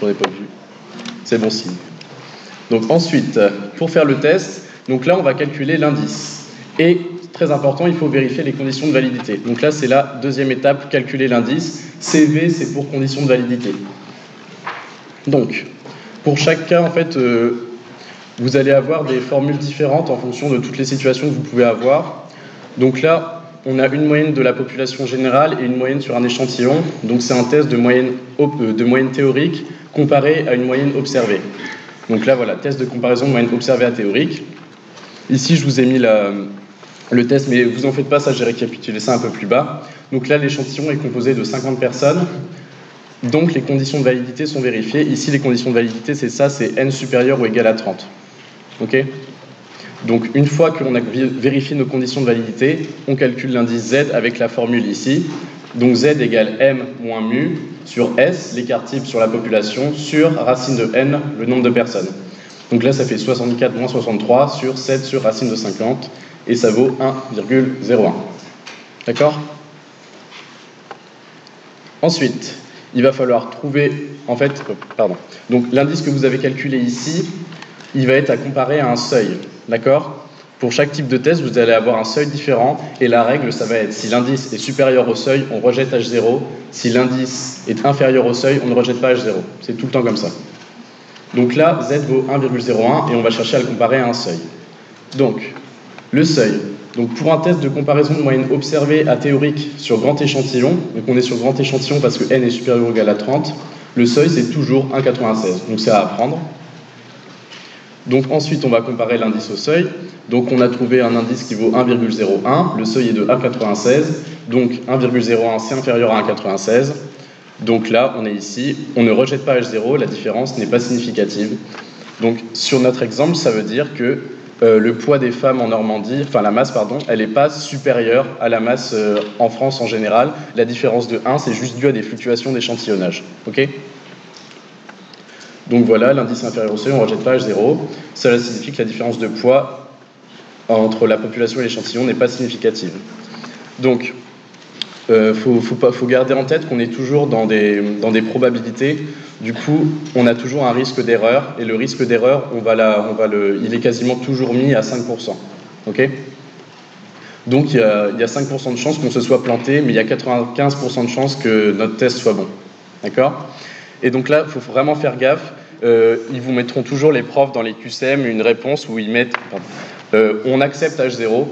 Je ai pas vu. C'est bon signe. Donc ensuite, pour faire le test, donc là on va calculer l'indice. Et très important, il faut vérifier les conditions de validité. Donc là c'est la deuxième étape, calculer l'indice. CV c'est pour conditions de validité. Donc, pour chaque cas, en fait, euh, vous allez avoir des formules différentes en fonction de toutes les situations que vous pouvez avoir. Donc là, on a une moyenne de la population générale et une moyenne sur un échantillon. Donc c'est un test de moyenne, euh, de moyenne théorique comparé à une moyenne observée. Donc là, voilà, test de comparaison de moyenne observée à théorique. Ici, je vous ai mis le test, mais vous en faites pas, ça j'ai récapitulé ça un peu plus bas. Donc là, l'échantillon est composé de 50 personnes. Donc les conditions de validité sont vérifiées. Ici, les conditions de validité, c'est ça, c'est n supérieur ou égal à 30. OK? Donc une fois qu'on a vérifié nos conditions de validité, on calcule l'indice Z avec la formule ici. Donc Z égale M moins mu sur S, l'écart type sur la population, sur racine de N, le nombre de personnes. Donc là, ça fait 64 moins 63 sur 7 sur racine de 50, et ça vaut 1,01. D'accord? Ensuite, il va falloir trouver, en fait, oh, pardon. Donc l'indice que vous avez calculé ici, il va être à comparer à un seuil. D'accord? Pour chaque type de test, vous allez avoir un seuil différent et la règle, ça va être si l'indice est supérieur au seuil, on rejette H0. Si l'indice est inférieur au seuil, on ne rejette pas H0. C'est tout le temps comme ça. Donc là, Z vaut 1,01 et on va chercher à le comparer à un seuil. Donc, le seuil. Donc pour un test de comparaison de moyenne observée à théorique sur grand échantillon, donc on est sur grand échantillon parce que n est supérieur ou égal à 30, le seuil c'est toujours 1,96. Donc c'est à apprendre. Donc ensuite, on va comparer l'indice au seuil. Donc on a trouvé un indice qui vaut 1,01, le seuil est de 1,96, donc 1,01 c'est inférieur à 1,96. Donc là, on est ici, on ne rejette pas H0, la différence n'est pas significative. Donc sur notre exemple, ça veut dire que euh, le poids des femmes en Normandie, enfin la masse, pardon, elle n'est pas supérieure à la masse euh, en France en général. La différence de 1, c'est juste dû à des fluctuations d'échantillonnage. ok? Donc voilà, l'indice inférieur au seuil, on ne rejette pas H0. Cela signifie que la différence de poids entre la population et l'échantillon n'est pas significative. Donc, il euh, faut, garder en tête qu'on est toujours dans des, probabilités. Du coup, on a toujours un risque d'erreur, et le risque d'erreur, il est quasiment toujours mis à 5%. ok? Donc, il y, a, il y a 5% de chance qu'on se soit planté, mais il y a 95% de chance que notre test soit bon. D'accord? Et donc là, il faut vraiment faire gaffe. Euh, ils vous mettront toujours les profs dans les QCM une réponse où ils mettent euh, on accepte H0.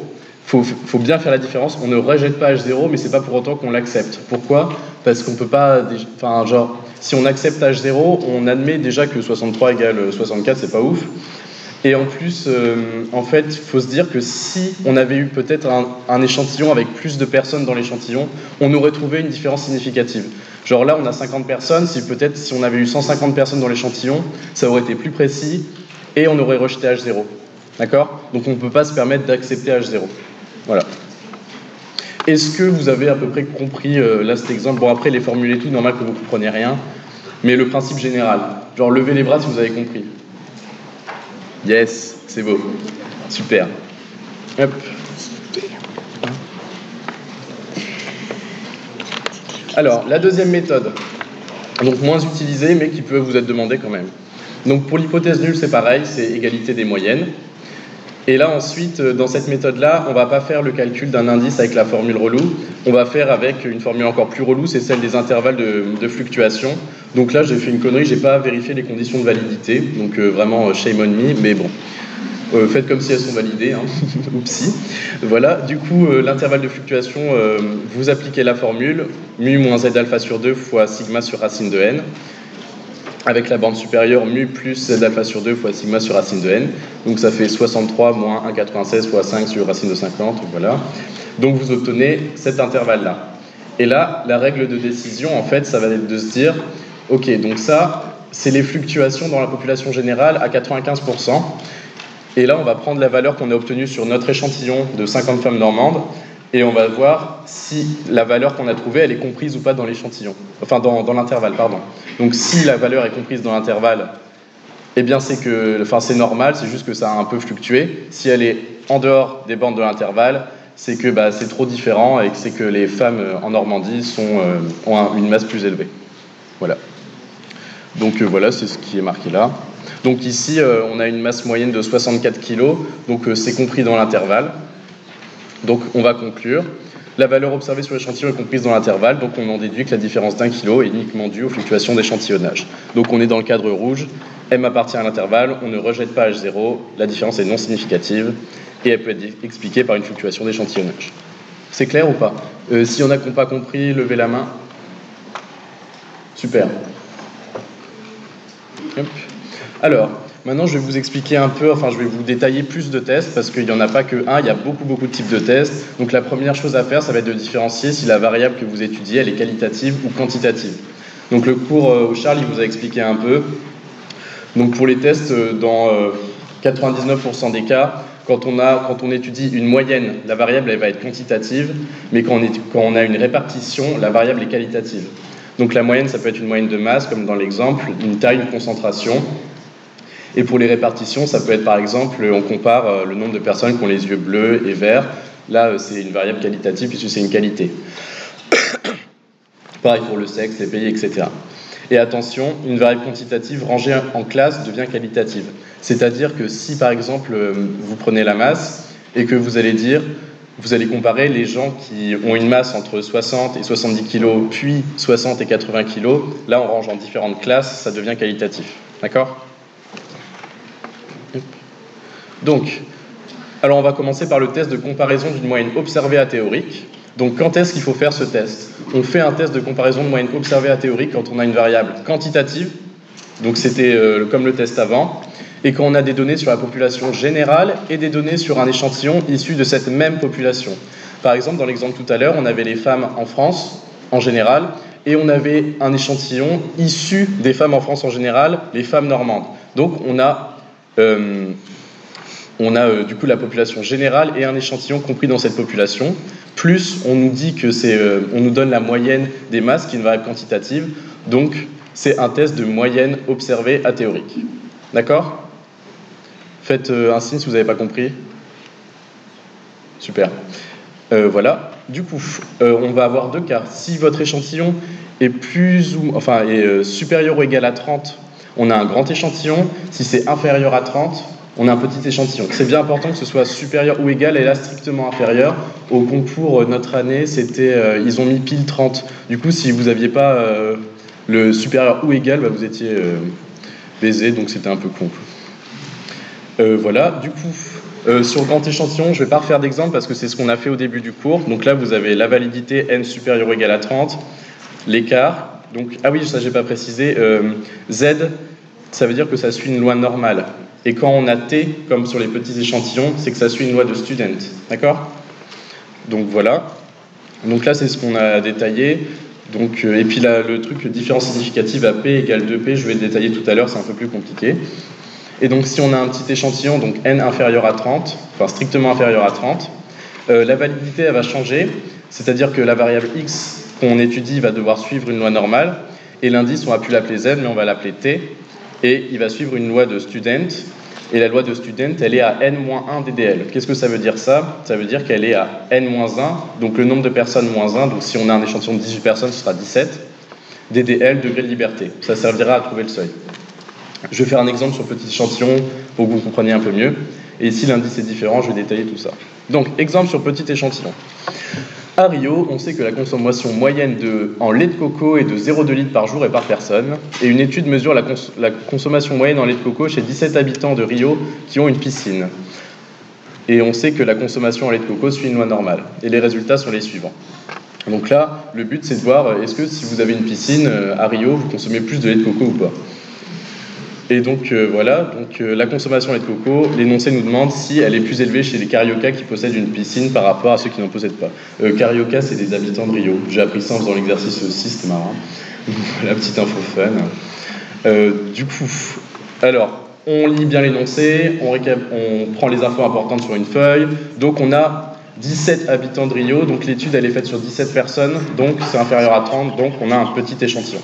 Il faut, bien faire la différence. On ne rejette pas H0, mais c'est pas pour autant qu'on l'accepte. Pourquoi? Parce qu'on peut pas. Enfin, genre, si on accepte H0, on admet déjà que 63 égale 64, c'est pas ouf. Et en plus, euh, en fait, il faut se dire que si on avait eu peut-être un, échantillon avec plus de personnes dans l'échantillon, on aurait trouvé une différence significative. Genre là, on a 50 personnes, si peut-être si on avait eu 150 personnes dans l'échantillon, ça aurait été plus précis et on aurait rejeté H0. D'accord? Donc on ne peut pas se permettre d'accepter H0. Voilà. Est-ce que vous avez à peu près compris euh, là cet exemple? Bon, après, les formules et tout, normal que vous ne compreniez rien, mais le principe général. Genre, levez les bras si vous avez compris. Yes, c'est beau. Super. Hop. Alors, la deuxième méthode, donc moins utilisée, mais qui peut vous être demandée quand même. Donc pour l'hypothèse nulle, c'est pareil, c'est égalité des moyennes. Et là ensuite, euh, dans cette méthode-là, on ne va pas faire le calcul d'un indice avec la formule relou, on va faire avec une formule encore plus relou, c'est celle des intervalles de, fluctuation. Donc là, j'ai fait une connerie, j'ai pas vérifié les conditions de validité, donc euh, vraiment euh, shame on me, mais bon. Euh, faites comme si elles sont validées, hein. Voilà, du coup, l'intervalle de fluctuation, vous appliquez la formule, mu moins z alpha sur 2 fois sigma sur racine de n, avec la bande supérieure mu plus z alpha sur 2 fois sigma sur racine de n. Donc ça fait 63 moins 1,96 fois 5 sur racine de 50, voilà. Donc vous obtenez cet intervalle-là. Et là, la règle de décision, en fait, ça va être de se dire, ok, donc ça, c'est les fluctuations dans la population générale à 95%. Et là, on va prendre la valeur qu'on a obtenue sur notre échantillon de 50 femmes normandes et on va voir si la valeur qu'on a trouvée, elle est comprise ou pas dans l'échantillon, enfin dans, dans l'intervalle, pardon. Donc si la valeur est comprise dans l'intervalle, eh bien c'est que, enfin c'est normal, c'est juste que ça a un peu fluctué. Si elle est en dehors des bandes de l'intervalle, c'est que bah, c'est trop différent et que c'est que les femmes euh, en Normandie sont, euh, ont une masse plus élevée. Voilà. Donc euh, voilà, c'est ce qui est marqué là. Donc ici, on a une masse moyenne de 64 kg, donc c'est compris dans l'intervalle. Donc on va conclure. La valeur observée sur l'échantillon est comprise dans l'intervalle, donc on en déduit que la différence d'un kilo est uniquement due aux fluctuations d'échantillonnage. Donc on est dans le cadre rouge, M appartient à l'intervalle, on ne rejette pas H0, la différence est non significative, et elle peut être expliquée par une fluctuation d'échantillonnage. C'est clair ou pas? Euh, S'il y en a qui n'ont pas compris, levez la main. Super. Alors, Maintenant, je vais vous expliquer un peu, enfin, je vais vous détailler plus de tests parce qu'il n'y en a pas que un, il y a beaucoup, beaucoup de types de tests. Donc, la première chose à faire, ça va être de différencier si la variable que vous étudiez, elle est qualitative ou quantitative. Donc, le cours euh, au Charles, il vous a expliqué un peu. Donc, pour les tests, euh, dans 99% euh, des cas, quand on, a, quand on étudie une moyenne, la variable, elle va être quantitative, mais quand on, est, quand on a une répartition, la variable est qualitative. Donc, la moyenne, ça peut être une moyenne de masse, comme dans l'exemple, une taille, une concentration. Et pour les répartitions, ça peut être par exemple, on compare euh, le nombre de personnes qui ont les yeux bleus et verts. Là, euh, c'est une variable qualitative puisque c'est une qualité. Pareil pour le sexe, les pays, etc. Et attention, une variable quantitative rangée en classe devient qualitative. C'est-à-dire que si par exemple euh, vous prenez la masse et que vous allez dire, vous allez comparer les gens qui ont une masse entre 60 et 70 kg, puis 60 et 80 kg, là on range en différentes classes, ça devient qualitatif. D'accord? Donc, alors on va commencer par le test de comparaison d'une moyenne observée à théorique. Donc quand est-ce qu'il faut faire ce test? On fait un test de comparaison de moyenne observée à théorique quand on a une variable quantitative, donc c'était euh, comme le test avant, et quand on a des données sur la population générale et des données sur un échantillon issu de cette même population. Par exemple, dans l'exemple tout à l'heure, on avait les femmes en France en général, et on avait un échantillon issu des femmes en France en général, les femmes normandes. Donc on a euh, on a euh, du coup la population générale et un échantillon compris dans cette population. Plus on nous dit que c'est, on nous donne la moyenne des masses, qui est une variable quantitative. Donc c'est un test de moyenne observée à théorique. D'accord? Faites euh, un signe si vous n'avez pas compris. Super. voilà. Du coup, on va avoir deux cas. Si votre échantillon est plus ou enfin est supérieur ou égal à 30, on a un grand échantillon. Si c'est inférieur à 30, on a un petit échantillon. C'est bien important que ce soit supérieur ou égal, et là strictement inférieur. Au concours, euh, notre année, c'était, euh, ils ont mis pile 30. Du coup, si vous n'aviez pas euh, le supérieur ou égal, bah, vous étiez baisé, donc c'était un peu con. voilà, du coup, sur le grand échantillon, je ne vais pas refaire d'exemple parce que c'est ce qu'on a fait au début du cours. Donc là, vous avez la validité n supérieur ou égal à 30, l'écart. Donc, ah oui, ça j'ai pas précisé, z, ça veut dire que ça suit une loi normale. Et quand on a T, comme sur les petits échantillons, c'est que ça suit une loi de student. D'accord? Donc voilà. Donc là, c'est ce qu'on a détaillé. Donc, euh, et puis le truc, différence significative à P égale 2P, je vais le détailler tout à l'heure, c'est un peu plus compliqué. Et donc, si on a un petit échantillon, donc n inférieur à 30, enfin strictement inférieur à 30, euh, la validité, va changer. C'est-à-dire que la variable x qu'on étudie va devoir suivre une loi normale. Et l'indice, on va plus l'appeler z, mais on va l'appeler t et il va suivre une loi de student. Et la loi de student, elle est à n-1 DDL. Qu'est-ce que ça veut dire ça? Ça veut dire qu'elle est à n-1, donc le nombre de personnes moins 1, donc si on a un échantillon de 18 personnes, ce sera 17, DDL, degré de liberté. Ça servira à trouver le seuil. Je vais faire un exemple sur petit échantillon pour que vous compreniez un peu mieux. Et ici, l'indice est différent, je vais détailler tout ça. Donc, exemple sur petit échantillon. À Rio, on sait que la consommation moyenne de, en lait de coco est de 0,2 litres par jour et par personne. Et une étude mesure la, la, consommation moyenne en lait de coco chez 17 habitants de Rio qui ont une piscine. Et on sait que la consommation en lait de coco suit une loi normale. Et les résultats sont les suivants. Donc là, le but c'est de voir est-ce que si vous avez une piscine euh, à Rio, vous consommez plus de lait de coco ou pas? Et donc euh, voilà, donc euh, la consommation de coco, l'énoncé nous demande si elle est plus élevée chez les Carioca qui possèdent une piscine par rapport à ceux qui n'en possèdent pas. Euh, Carioca, c'est des habitants de Rio. J'ai appris ça en faisant l'exercice aussi, c'était marrant. La petite info fun. du coup, alors, on lit bien l'énoncé, on, on prend les infos importantes sur une feuille. Donc on a 17 habitants de Rio, donc l'étude elle est faite sur 17 personnes, donc c'est inférieur à 30, donc on a un petit échantillon.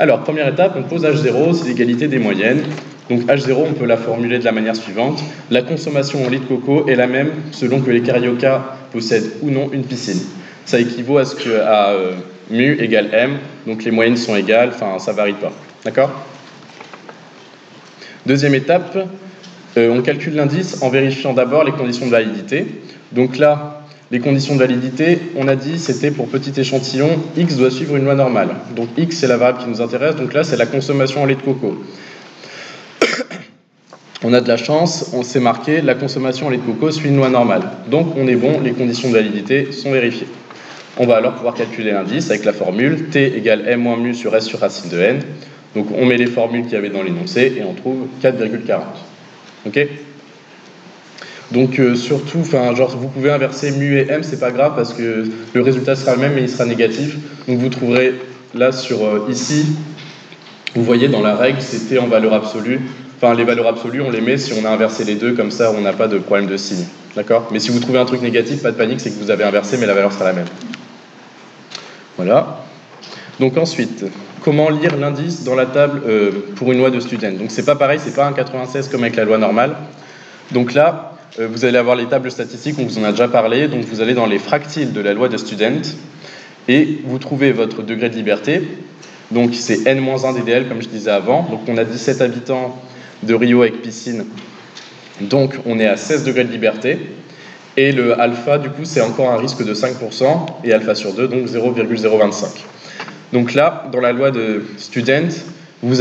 Alors, première étape, on pose H0, c'est l'égalité des moyennes. Donc H0, on peut la formuler de la manière suivante. La consommation en lait de coco est la même selon que les carioca possèdent ou non une piscine. Ça équivaut à ce que à, euh, mu égale m, donc les moyennes sont égales, enfin ça varie pas. D'accord? Deuxième étape, euh, on calcule l'indice en vérifiant d'abord les conditions de validité. Donc là, les conditions de validité, on a dit c'était pour petit échantillon, x doit suivre une loi normale. Donc x c'est la variable qui nous intéresse, donc là c'est la consommation en lait de coco. on a de la chance, on s'est marqué la consommation en lait de coco suit une loi normale. Donc on est bon, les conditions de validité sont vérifiées. On va alors pouvoir calculer l'indice avec la formule t égale m moins mu sur s sur racine de n. Donc on met les formules qu'il y avait dans l'énoncé et on trouve 4,40. Ok? Donc euh, surtout, genre vous pouvez inverser mu et m, c'est pas grave parce que le résultat sera le même mais il sera négatif. Donc vous trouverez là sur euh, ici, vous voyez dans la règle c'était en valeur absolue. Enfin les valeurs absolues on les met si on a inversé les deux comme ça on n'a pas de problème de signe. D'accord? Mais si vous trouvez un truc négatif, pas de panique, c'est que vous avez inversé mais la valeur sera la même. Voilà. Donc ensuite, comment lire l'indice dans la table euh, pour une loi de student? Donc c'est pas pareil, c'est pas un 96 comme avec la loi normale. Donc là, vous allez avoir les tables statistiques, on vous en a déjà parlé. Donc vous allez dans les fractiles de la loi de student et vous trouvez votre degré de liberté. Donc c'est n-1 DDL comme je disais avant. Donc on a 17 habitants de Rio avec piscine. Donc on est à 16 degrés de liberté. Et le alpha, du coup, c'est encore un risque de 5%, et alpha sur 2, donc 0,025. Donc là, dans la loi de student, vous,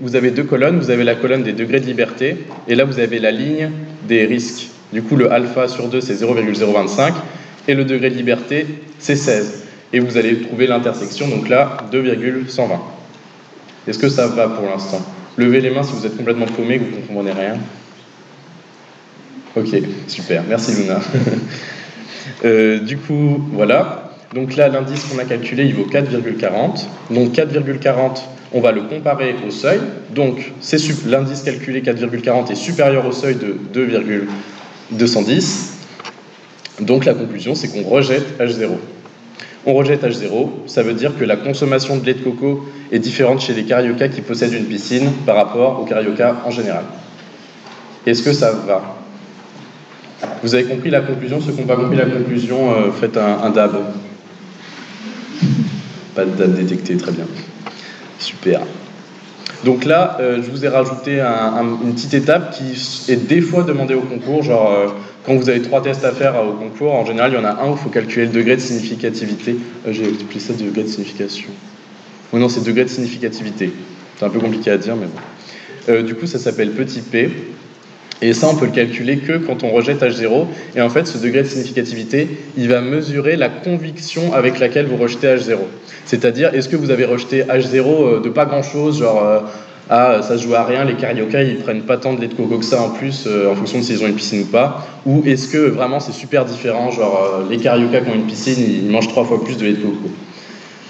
vous avez deux colonnes. Vous avez la colonne des degrés de liberté, et là, vous avez la ligne des risques. Du coup, le alpha sur 2, c'est 0,025, et le degré de liberté, c'est 16. Et vous allez trouver l'intersection, donc là, 2,120. Est-ce que ça va pour l'instant? Levez les mains si vous êtes complètement paumé, que vous ne comprenez rien. Ok, super, merci Luna. Euh, du coup, voilà. Donc là, l'indice qu'on a calculé, il vaut 4,40. Donc 4,40, on va le comparer au seuil. Donc l'indice calculé 4,40 est supérieur au seuil de 2,210. Donc la conclusion, c'est qu'on rejette H0. On rejette H0, ça veut dire que la consommation de lait de coco est différente chez les carioca qui possèdent une piscine par rapport aux carioca en général. Est-ce que ça va? Vous avez compris la conclusion? Ceux qui n'ont pas compris la conclusion, euh, faites un, DAB. Pas de DAB détecté, très bien. Super. Donc là, euh, je vous ai rajouté une petite étape qui est des fois demandée au concours. Genre, euh, quand vous avez trois tests à faire au concours, en général, il y en a un où il faut calculer le degré de significativité. J'ai appelé ça degré de signification. Oh non, c'est degré de significativité. C'est un peu compliqué à dire, mais bon. du coup, ça s'appelle petit p. Et ça, on peut le calculer que quand on rejette H0. Et en fait, ce degré de significativité, il va mesurer la conviction avec laquelle vous rejetez H0. C'est-à-dire, est-ce que vous avez rejeté H0 euh, de pas grand-chose, genre euh, ah ça se joue à rien, les carioca ils prennent pas tant de lait de coco que ça en plus euh, en fonction de s'ils ont une piscine ou pas, ou est-ce que vraiment c'est super différent, genre les carioca qui ont une piscine ils mangent trois fois plus de lait de coco.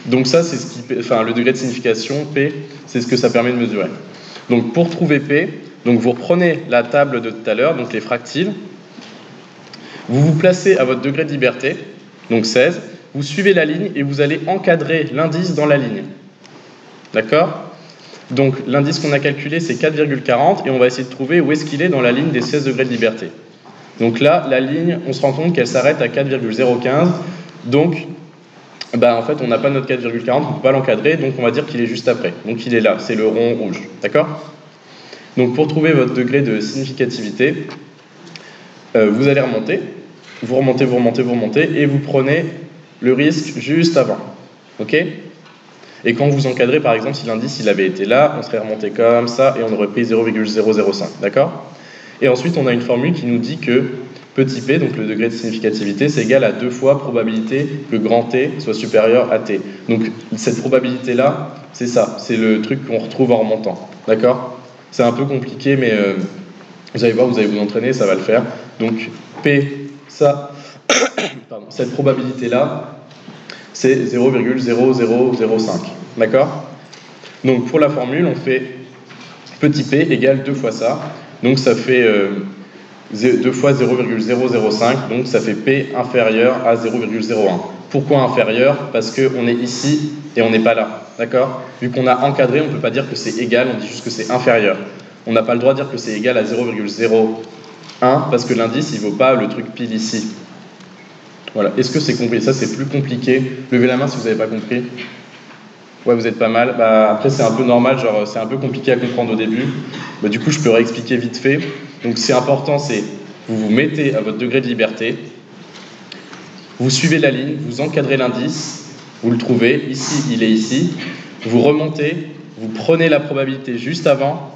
Donc ça c'est ce qui, enfin le degré de signification P, c'est ce que ça permet de mesurer. Donc pour trouver P, donc vous reprenez la table de tout à l'heure, donc les fractiles, vous vous placez à votre degré de liberté, donc 16, vous suivez la ligne et vous allez encadrer l'indice dans la ligne. D'accord? Donc l'indice qu'on a calculé c'est 4,40 et on va essayer de trouver où est-ce qu'il est dans la ligne des 16 degrés de liberté. Donc là, la ligne, on se rend compte qu'elle s'arrête à 4,015, donc bah, en fait on n'a pas notre 4,40, on ne peut pas l'encadrer, donc on va dire qu'il est juste après. Donc il est là, c'est le rond rouge. D'accord? Donc pour trouver votre degré de significativité, euh, vous allez remonter, vous remontez, vous remontez, vous remontez, et vous prenez le risque juste avant. OK? Et quand vous encadrez, par exemple, si l'indice il avait été là, on serait remonté comme ça, et on aurait pris 0,005. D'accord? Et ensuite, on a une formule qui nous dit que petit p, donc le degré de significativité, c'est égal à deux fois probabilité que grand T soit supérieur à T. Donc cette probabilité-là, c'est ça, c'est le truc qu'on retrouve en remontant. D'accord? C'est un peu compliqué, mais euh, vous allez voir, vous allez vous entraîner, ça va le faire. Donc P, ça, cette probabilité-là, c'est 0,0005. D'accord? Donc pour la formule, on fait petit p égale 2 fois ça. Donc ça fait 2 fois 0,005, donc ça fait p inférieur à 0,01. Pourquoi inférieur? Parce qu'on est ici et on n'est pas là. D'accord? Vu qu'on a encadré, on ne peut pas dire que c'est égal, on dit juste que c'est inférieur. On n'a pas le droit de dire que c'est égal à 0,01 parce que l'indice, il ne vaut pas le truc pile ici. Voilà. Est-ce que c'est compris? Ça, c'est plus compliqué. Levez la main si vous n'avez pas compris. Ouais, vous êtes pas mal. Bah, après, c'est un peu normal, genre, c'est un peu compliqué à comprendre au début. Bah, du coup, je peux réexpliquer vite fait. Donc, c'est important, c'est vous vous mettez à votre degré de liberté, vous suivez la ligne, vous encadrez l'indice, vous le trouvez, ici, il est ici, vous remontez, vous prenez la probabilité juste avant,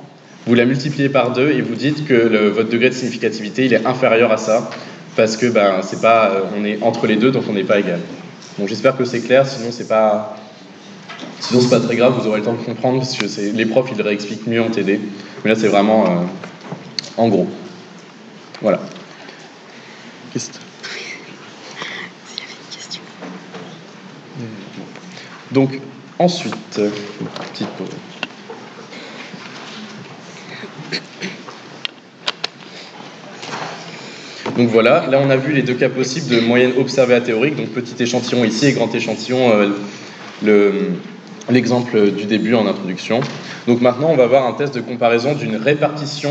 vous la multipliez par deux et vous dites que votre degré de significativité, il est inférieur à ça, parce que ben, c'est pas, euh, on est entre les deux, donc on n'est pas égal. Donc j'espère que c'est clair, sinon c'est pas, sinon c'est pas très grave, vous aurez le temps de comprendre, parce que les profs, ils réexpliquent mieux en TD. Mais là, c'est vraiment euh, en gros. Voilà. Question. Donc, ensuite, petite pause. Donc voilà, là on a vu les deux cas possibles de moyenne observée à théorique, donc petit échantillon ici et grand échantillon, euh, l'exemple du début en introduction. Donc maintenant on va voir un test de comparaison d'une répartition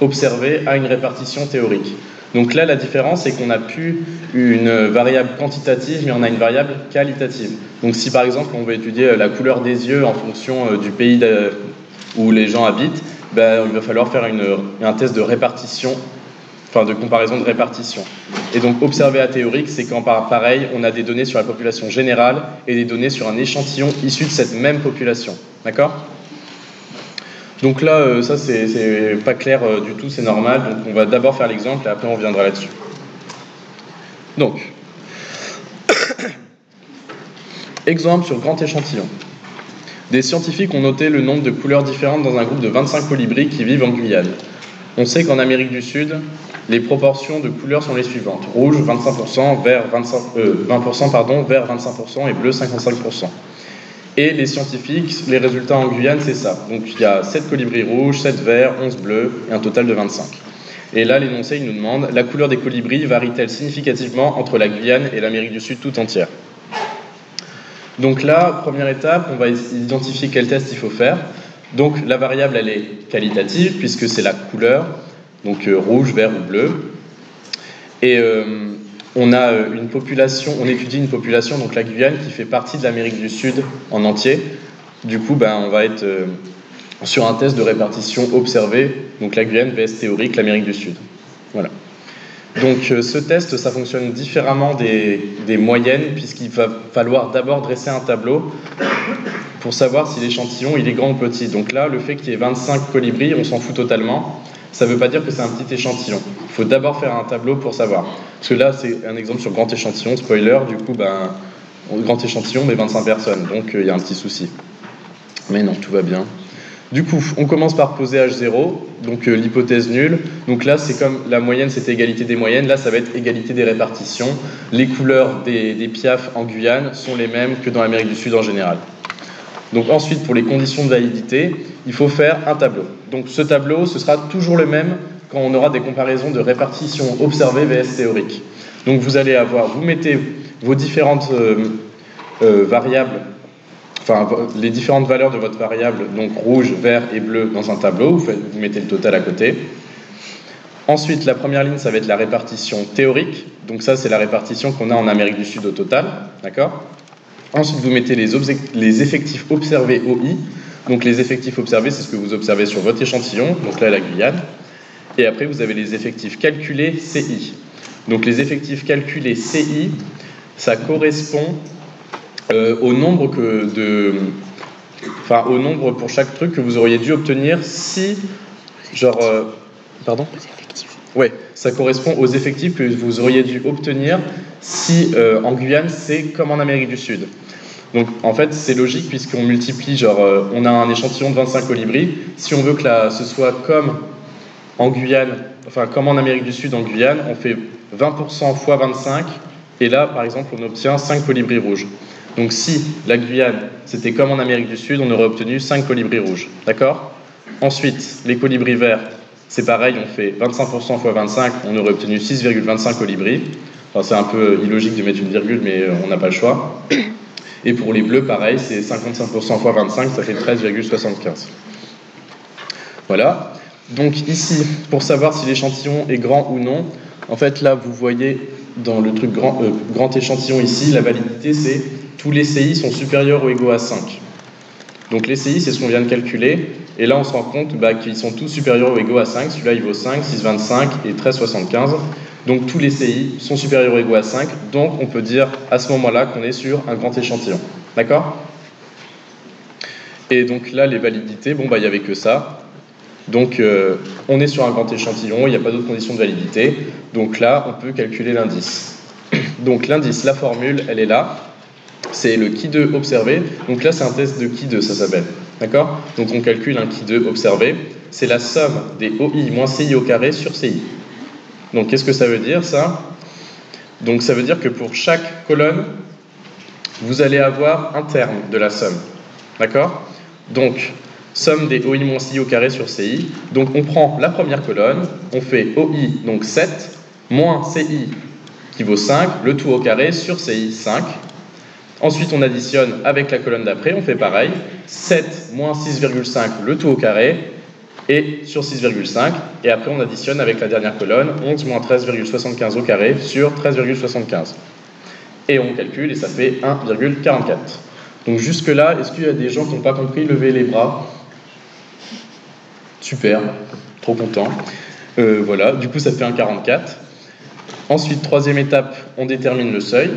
observée à une répartition théorique. Donc là, la différence, c'est qu'on n'a plus une variable quantitative, mais on a une variable qualitative. Donc si par exemple on veut étudier euh, la couleur des yeux en fonction euh, du pays où les gens habitent, ben, il va falloir faire un test de répartition, enfin de comparaison de répartition. Et donc observer à théorique, c'est quand pareil, on a des données sur la population générale et des données sur un échantillon issu de cette même population. D'accord? Donc là, euh, ça c'est pas clair euh, du tout, c'est normal. Donc on va d'abord faire l'exemple et après on reviendra là-dessus. Donc, exemple sur grand échantillon. Des scientifiques ont noté le nombre de couleurs différentes dans un groupe de 25 colibris qui vivent en Guyane. On sait qu'en Amérique du Sud, les proportions de couleurs sont les suivantes. Rouge 25%, vert 25, 20%, euh, pardon, vert 25% et bleu 55%. Et les scientifiques, les résultats en Guyane, c'est ça. Donc il y a 7 colibris rouges, 7 verts, 11 bleus et un total de 25. Et là, l'énoncé, il nous demande la couleur des colibris varie-t-elle significativement entre la Guyane et l'Amérique du Sud tout entière? Donc là, première étape, on va identifier quel test il faut faire. Donc la variable, elle est qualitative puisque c'est la couleur, donc euh, rouge, vert ou bleu. Et euh, on a euh, une population, on étudie une population, donc la Guyane, qui fait partie de l'Amérique du Sud en entier. Du coup, ben, on va être sur un test de répartition observée, donc la Guyane vs théorique, l'Amérique du Sud. Voilà. Donc ce test, ça fonctionne différemment des, des moyennes, puisqu'il va falloir d'abord dresser un tableau pour savoir si l'échantillon il est grand ou petit. Donc là, le fait qu'il y ait 25 colibris, on s'en fout totalement ça ne veut pas dire que c'est un petit échantillon. Il faut d'abord faire un tableau pour savoir. Parce que là, c'est un exemple sur grand échantillon, spoiler, du coup, ben, grand échantillon, mais 25 personnes, donc euh, il y a un petit souci. Mais non, tout va bien. Du coup, on commence par poser H0, donc euh, l'hypothèse nulle. Donc là, c'est comme la moyenne, c'était égalité des moyennes. Là, ça va être égalité des répartitions. Les couleurs des, des piafs en Guyane sont les mêmes que dans l'Amérique du Sud en général. Donc ensuite, pour les conditions de validité, il faut faire un tableau. Donc ce tableau, ce sera toujours le même quand on aura des comparaisons de répartition observée vs théorique. Donc vous allez avoir, vous mettez vos différentes euh, euh, variables, enfin les différentes valeurs de votre variable, donc rouge, vert et bleu dans un tableau, vous, vous mettez le total à côté. Ensuite, la première ligne, ça va être la répartition théorique. Donc ça, c'est la répartition qu'on a en Amérique du Sud au total, d'accord? Ensuite, vous mettez les, les, effectifs observés OI. Donc les effectifs observés, c'est ce que vous observez sur votre échantillon, donc là la Guyane. Et après, vous avez les effectifs calculés CI. Donc les effectifs calculés CI, ça correspond euh, au nombre que de, enfin au nombre pour chaque truc que vous auriez dû obtenir si, genre, euh, pardon? Ouais, ça correspond aux effectifs que vous auriez dû obtenir si euh, en Guyane c'est comme en Amérique du Sud. Donc en fait c'est logique puisqu'on multiplie, genre euh, on a un échantillon de 25 colibris, si on veut que ce soit comme en Guyane, enfin comme en Amérique du Sud en Guyane, on fait 20% fois 25 et là par exemple on obtient 5 colibris rouges. Donc si la Guyane c'était comme en Amérique du Sud, on aurait obtenu 5 colibris rouges. D'accord? Ensuite, les colibris verts, c'est pareil, on fait 25% x 25, on aurait obtenu 6,25 colibris. Enfin, c'est un peu illogique de mettre une virgule, mais on n'a pas le choix. Et pour les bleus, pareil, c'est 55% x 25, ça fait 13,75. Voilà. Donc ici, pour savoir si l'échantillon est grand ou non, en fait là, vous voyez dans le truc grand, euh, grand échantillon ici, la validité, c'est tous les CI sont supérieurs ou égaux à 5. Donc les CI, c'est ce qu'on vient de calculer. Et là, on se rend compte bah, qu'ils sont tous supérieurs ou égaux à 5. Celui-là, il vaut 5, 6,25 et 13,75. Donc tous les CI sont supérieurs ou égaux à 5. Donc on peut dire à ce moment-là qu'on est sur un grand échantillon. D'accord? Et donc là, les validités, bon, bah, il n'y avait que ça. Donc euh, on est sur un grand échantillon, il n'y a pas d'autres conditions de validité. Donc là, on peut calculer l'indice. Donc l'indice, la formule, elle est là. C'est le qui 2 observé. Donc là, c'est un test de qui 2, ça s'appelle. D'accord? Donc on calcule un qui 2 observé. C'est la somme des OI moins CI au carré sur CI. Donc qu'est-ce que ça veut dire ça? Donc ça veut dire que pour chaque colonne, vous allez avoir un terme de la somme. D'accord? Donc somme des OI moins CI au carré sur CI. Donc on prend la première colonne, on fait OI, donc 7, moins CI qui vaut 5, le tout au carré sur CI 5. Ensuite on additionne avec la colonne d'après, on fait pareil, 7 moins 6,5, le tout au carré, et sur 6,5. Et après, on additionne avec la dernière colonne 11 moins 13,75 au carré sur 13,75. Et on calcule et ça fait 1,44. Donc jusque-là, est-ce qu'il y a des gens qui n'ont pas compris lever les bras? Super, trop content. Euh, voilà, du coup ça fait 1,44. Ensuite, troisième étape, on détermine le seuil.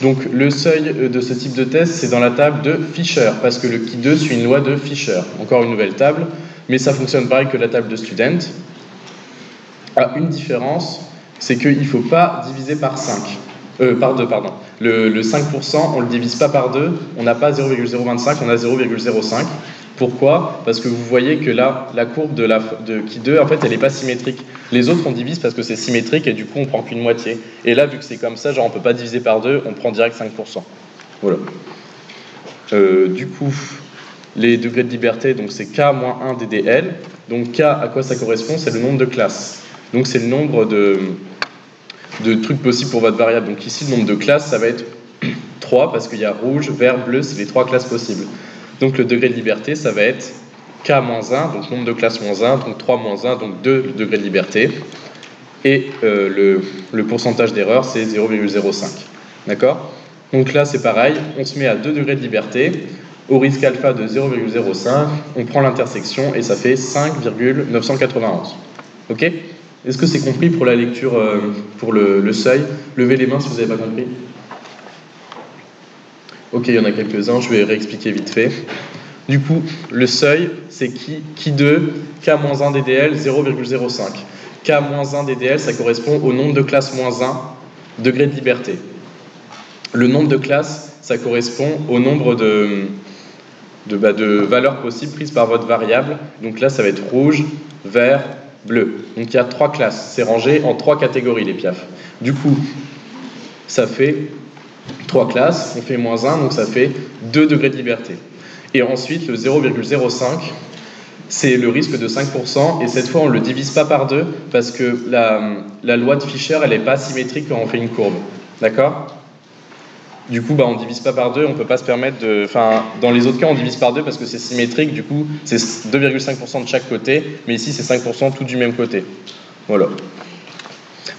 Donc le seuil euh, de ce type de test, c'est dans la table de Fisher, parce que le qui 2 suit une loi de Fisher. Encore une nouvelle table mais ça fonctionne pareil que la table de student. Ah, une différence, c'est qu'il ne faut pas diviser par 5. Euh, par 2, pardon. Le, 5%, on ne le divise pas par 2, on n'a pas 0,025, on a 0,05. Pourquoi? Parce que vous voyez que là, la courbe de, la, de qui 2, en fait, elle n'est pas symétrique. Les autres, on divise parce que c'est symétrique et du coup, on prend qu'une moitié. Et là, vu que c'est comme ça, genre, on ne peut pas diviser par 2, on prend direct 5%. Voilà. Euh, du coup, les degrés de liberté, donc c'est K moins 1 DDL. Donc K, à quoi ça correspond? C'est le nombre de classes. Donc c'est le nombre de, trucs possibles pour votre variable. Donc ici, le nombre de classes, ça va être 3 parce qu'il y a rouge, vert, bleu, c'est les trois classes possibles. Donc le degré de liberté, ça va être K moins 1, donc nombre de classes moins 1, donc 3 moins 1, donc 2 degrés de liberté. Et euh, le, le pourcentage d'erreur, c'est 0,05. D'accord? Donc là, c'est pareil, on se met à 2 degrés de liberté au risque alpha de 0,05, on prend l'intersection et ça fait 5,991. Ok? Est-ce que c'est compris pour la lecture, euh, pour le, seuil? Levez les mains si vous n'avez pas compris. Ok, il y en a quelques-uns, je vais réexpliquer vite fait. Du coup, le seuil, c'est qui, qui 2, K-1 DDL, 0,05. K-1 DDL, ça correspond au nombre de classes moins 1, degré de liberté. Le nombre de classes, ça correspond au nombre de, de, bah, de valeurs possibles prises par votre variable. Donc là, ça va être rouge, vert, bleu. Donc il y a trois classes. C'est rangé en trois catégories, les piafs. Du coup, ça fait trois classes. On fait moins 1, donc ça fait 2 degrés de liberté. Et ensuite, le 0,05, c'est le risque de 5%. Et cette fois, on ne le divise pas par deux parce que la, la loi de Fischer, elle n'est pas symétrique quand on fait une courbe. D'accord? Du coup, bah, on divise pas par deux, on peut pas se permettre de. Enfin, dans les autres cas, on divise par deux parce que c'est symétrique, du coup, c'est 2,5% de chaque côté, mais ici, c'est 5% tout du même côté. Voilà.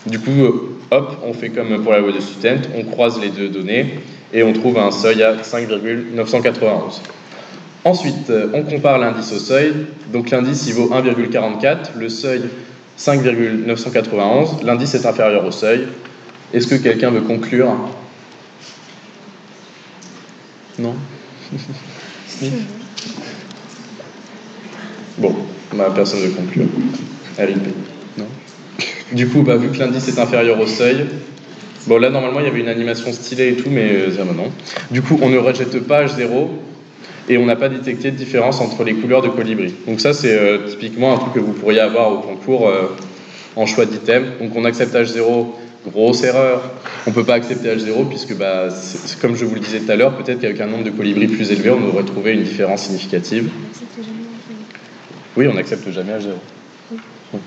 Du coup, euh, hop, on fait comme pour la loi de student, on croise les deux données et on trouve un seuil à 5,991. Ensuite, euh, on compare l'indice au seuil. Donc l'indice, il vaut 1,44, le seuil 5,991, l'indice est inférieur au seuil. Est-ce que quelqu'un veut conclure? Non Bon, bah, personne ne conclut. RIP. Non Du coup, bah, vu que l'indice est inférieur au seuil, bon là normalement il y avait une animation stylée et tout, mais euh, non. Du coup, on ne rejette pas H0 et on n'a pas détecté de différence entre les couleurs de colibri. Donc ça c'est euh, typiquement un truc que vous pourriez avoir au concours euh, en choix d'item. Donc on accepte H0 Grosse erreur. On ne peut pas accepter H0 puisque, bah, comme je vous le disais tout à l'heure, peut-être qu'avec un nombre de colibris plus élevé, on aurait trouvé une différence significative. Oui, on n'accepte jamais H0.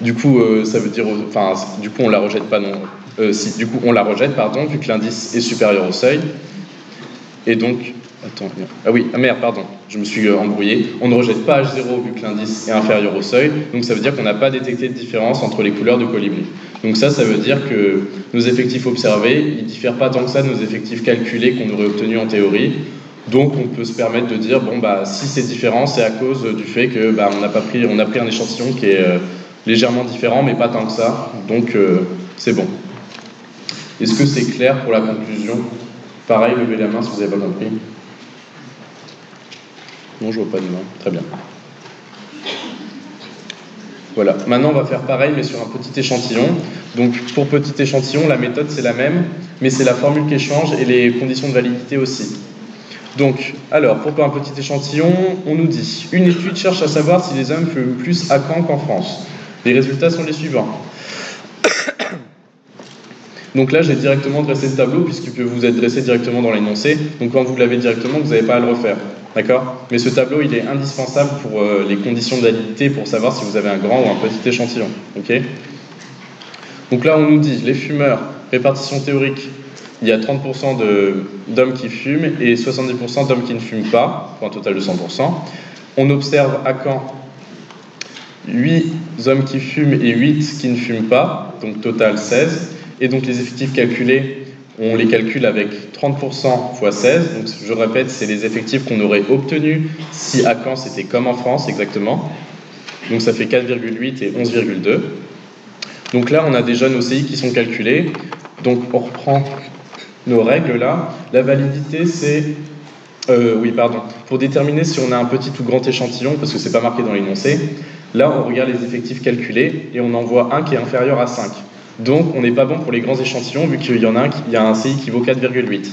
Du coup, euh, ça veut dire, enfin, du coup, on la rejette pas non. Euh, si, du coup, on la rejette, pardon, vu que l'indice est supérieur au seuil. Et donc, attends, ah oui, ah merde, pardon, je me suis euh, embrouillé. On ne rejette pas H0 vu que l'indice est inférieur au seuil. Donc, ça veut dire qu'on n'a pas détecté de différence entre les couleurs de colibri. Donc ça, ça veut dire que nos effectifs observés, ils diffèrent pas tant que ça de nos effectifs calculés qu'on aurait obtenus en théorie. Donc on peut se permettre de dire bon bah si c'est différent, c'est à cause du fait que bah, a pas pris, on a pris un échantillon qui est légèrement différent, mais pas tant que ça. Donc euh, c'est bon. Est-ce que c'est clair pour la conclusion? Pareil, levez la main si vous n'avez pas compris. Non, je vois pas de main. Très bien. Voilà. Maintenant, on va faire pareil, mais sur un petit échantillon. Donc, pour petit échantillon, la méthode, c'est la même, mais c'est la formule qui change et les conditions de validité aussi. Donc, alors, pour un petit échantillon, on nous dit une étude cherche à savoir si les hommes fument plus à Caen qu'en France. Les résultats sont les suivants. Donc là, j'ai directement dressé le tableau puisqu'il peut vous être dressé directement dans l'énoncé. Donc quand vous l'avez directement, vous n'avez pas à le refaire. D'accord Mais ce tableau, il est indispensable pour euh, les conditions de validité pour savoir si vous avez un grand ou un petit échantillon. Ok Donc là, on nous dit les fumeurs, répartition théorique, il y a 30% d'hommes qui fument et 70% d'hommes qui ne fument pas, pour un total de 100%. On observe à Caen 8 hommes qui fument et 8 qui ne fument pas, donc total 16. Et donc les effectifs calculés, on les calcule avec 30% x 16. Donc je répète, c'est les effectifs qu'on aurait obtenus si à Caen c'était comme en France exactement. Donc ça fait 4,8 et 11,2. Donc là, on a déjà nos CI qui sont calculés. Donc on reprend nos règles là. La validité, c'est euh, oui, pardon. Pour déterminer si on a un petit ou grand échantillon, parce que c'est pas marqué dans l'énoncé, Là, on regarde les effectifs calculés et on en voit un qui est inférieur à 5. Donc, on n'est pas bon pour les grands échantillons vu qu'il y en a un, il y a un CI qui vaut 4,8.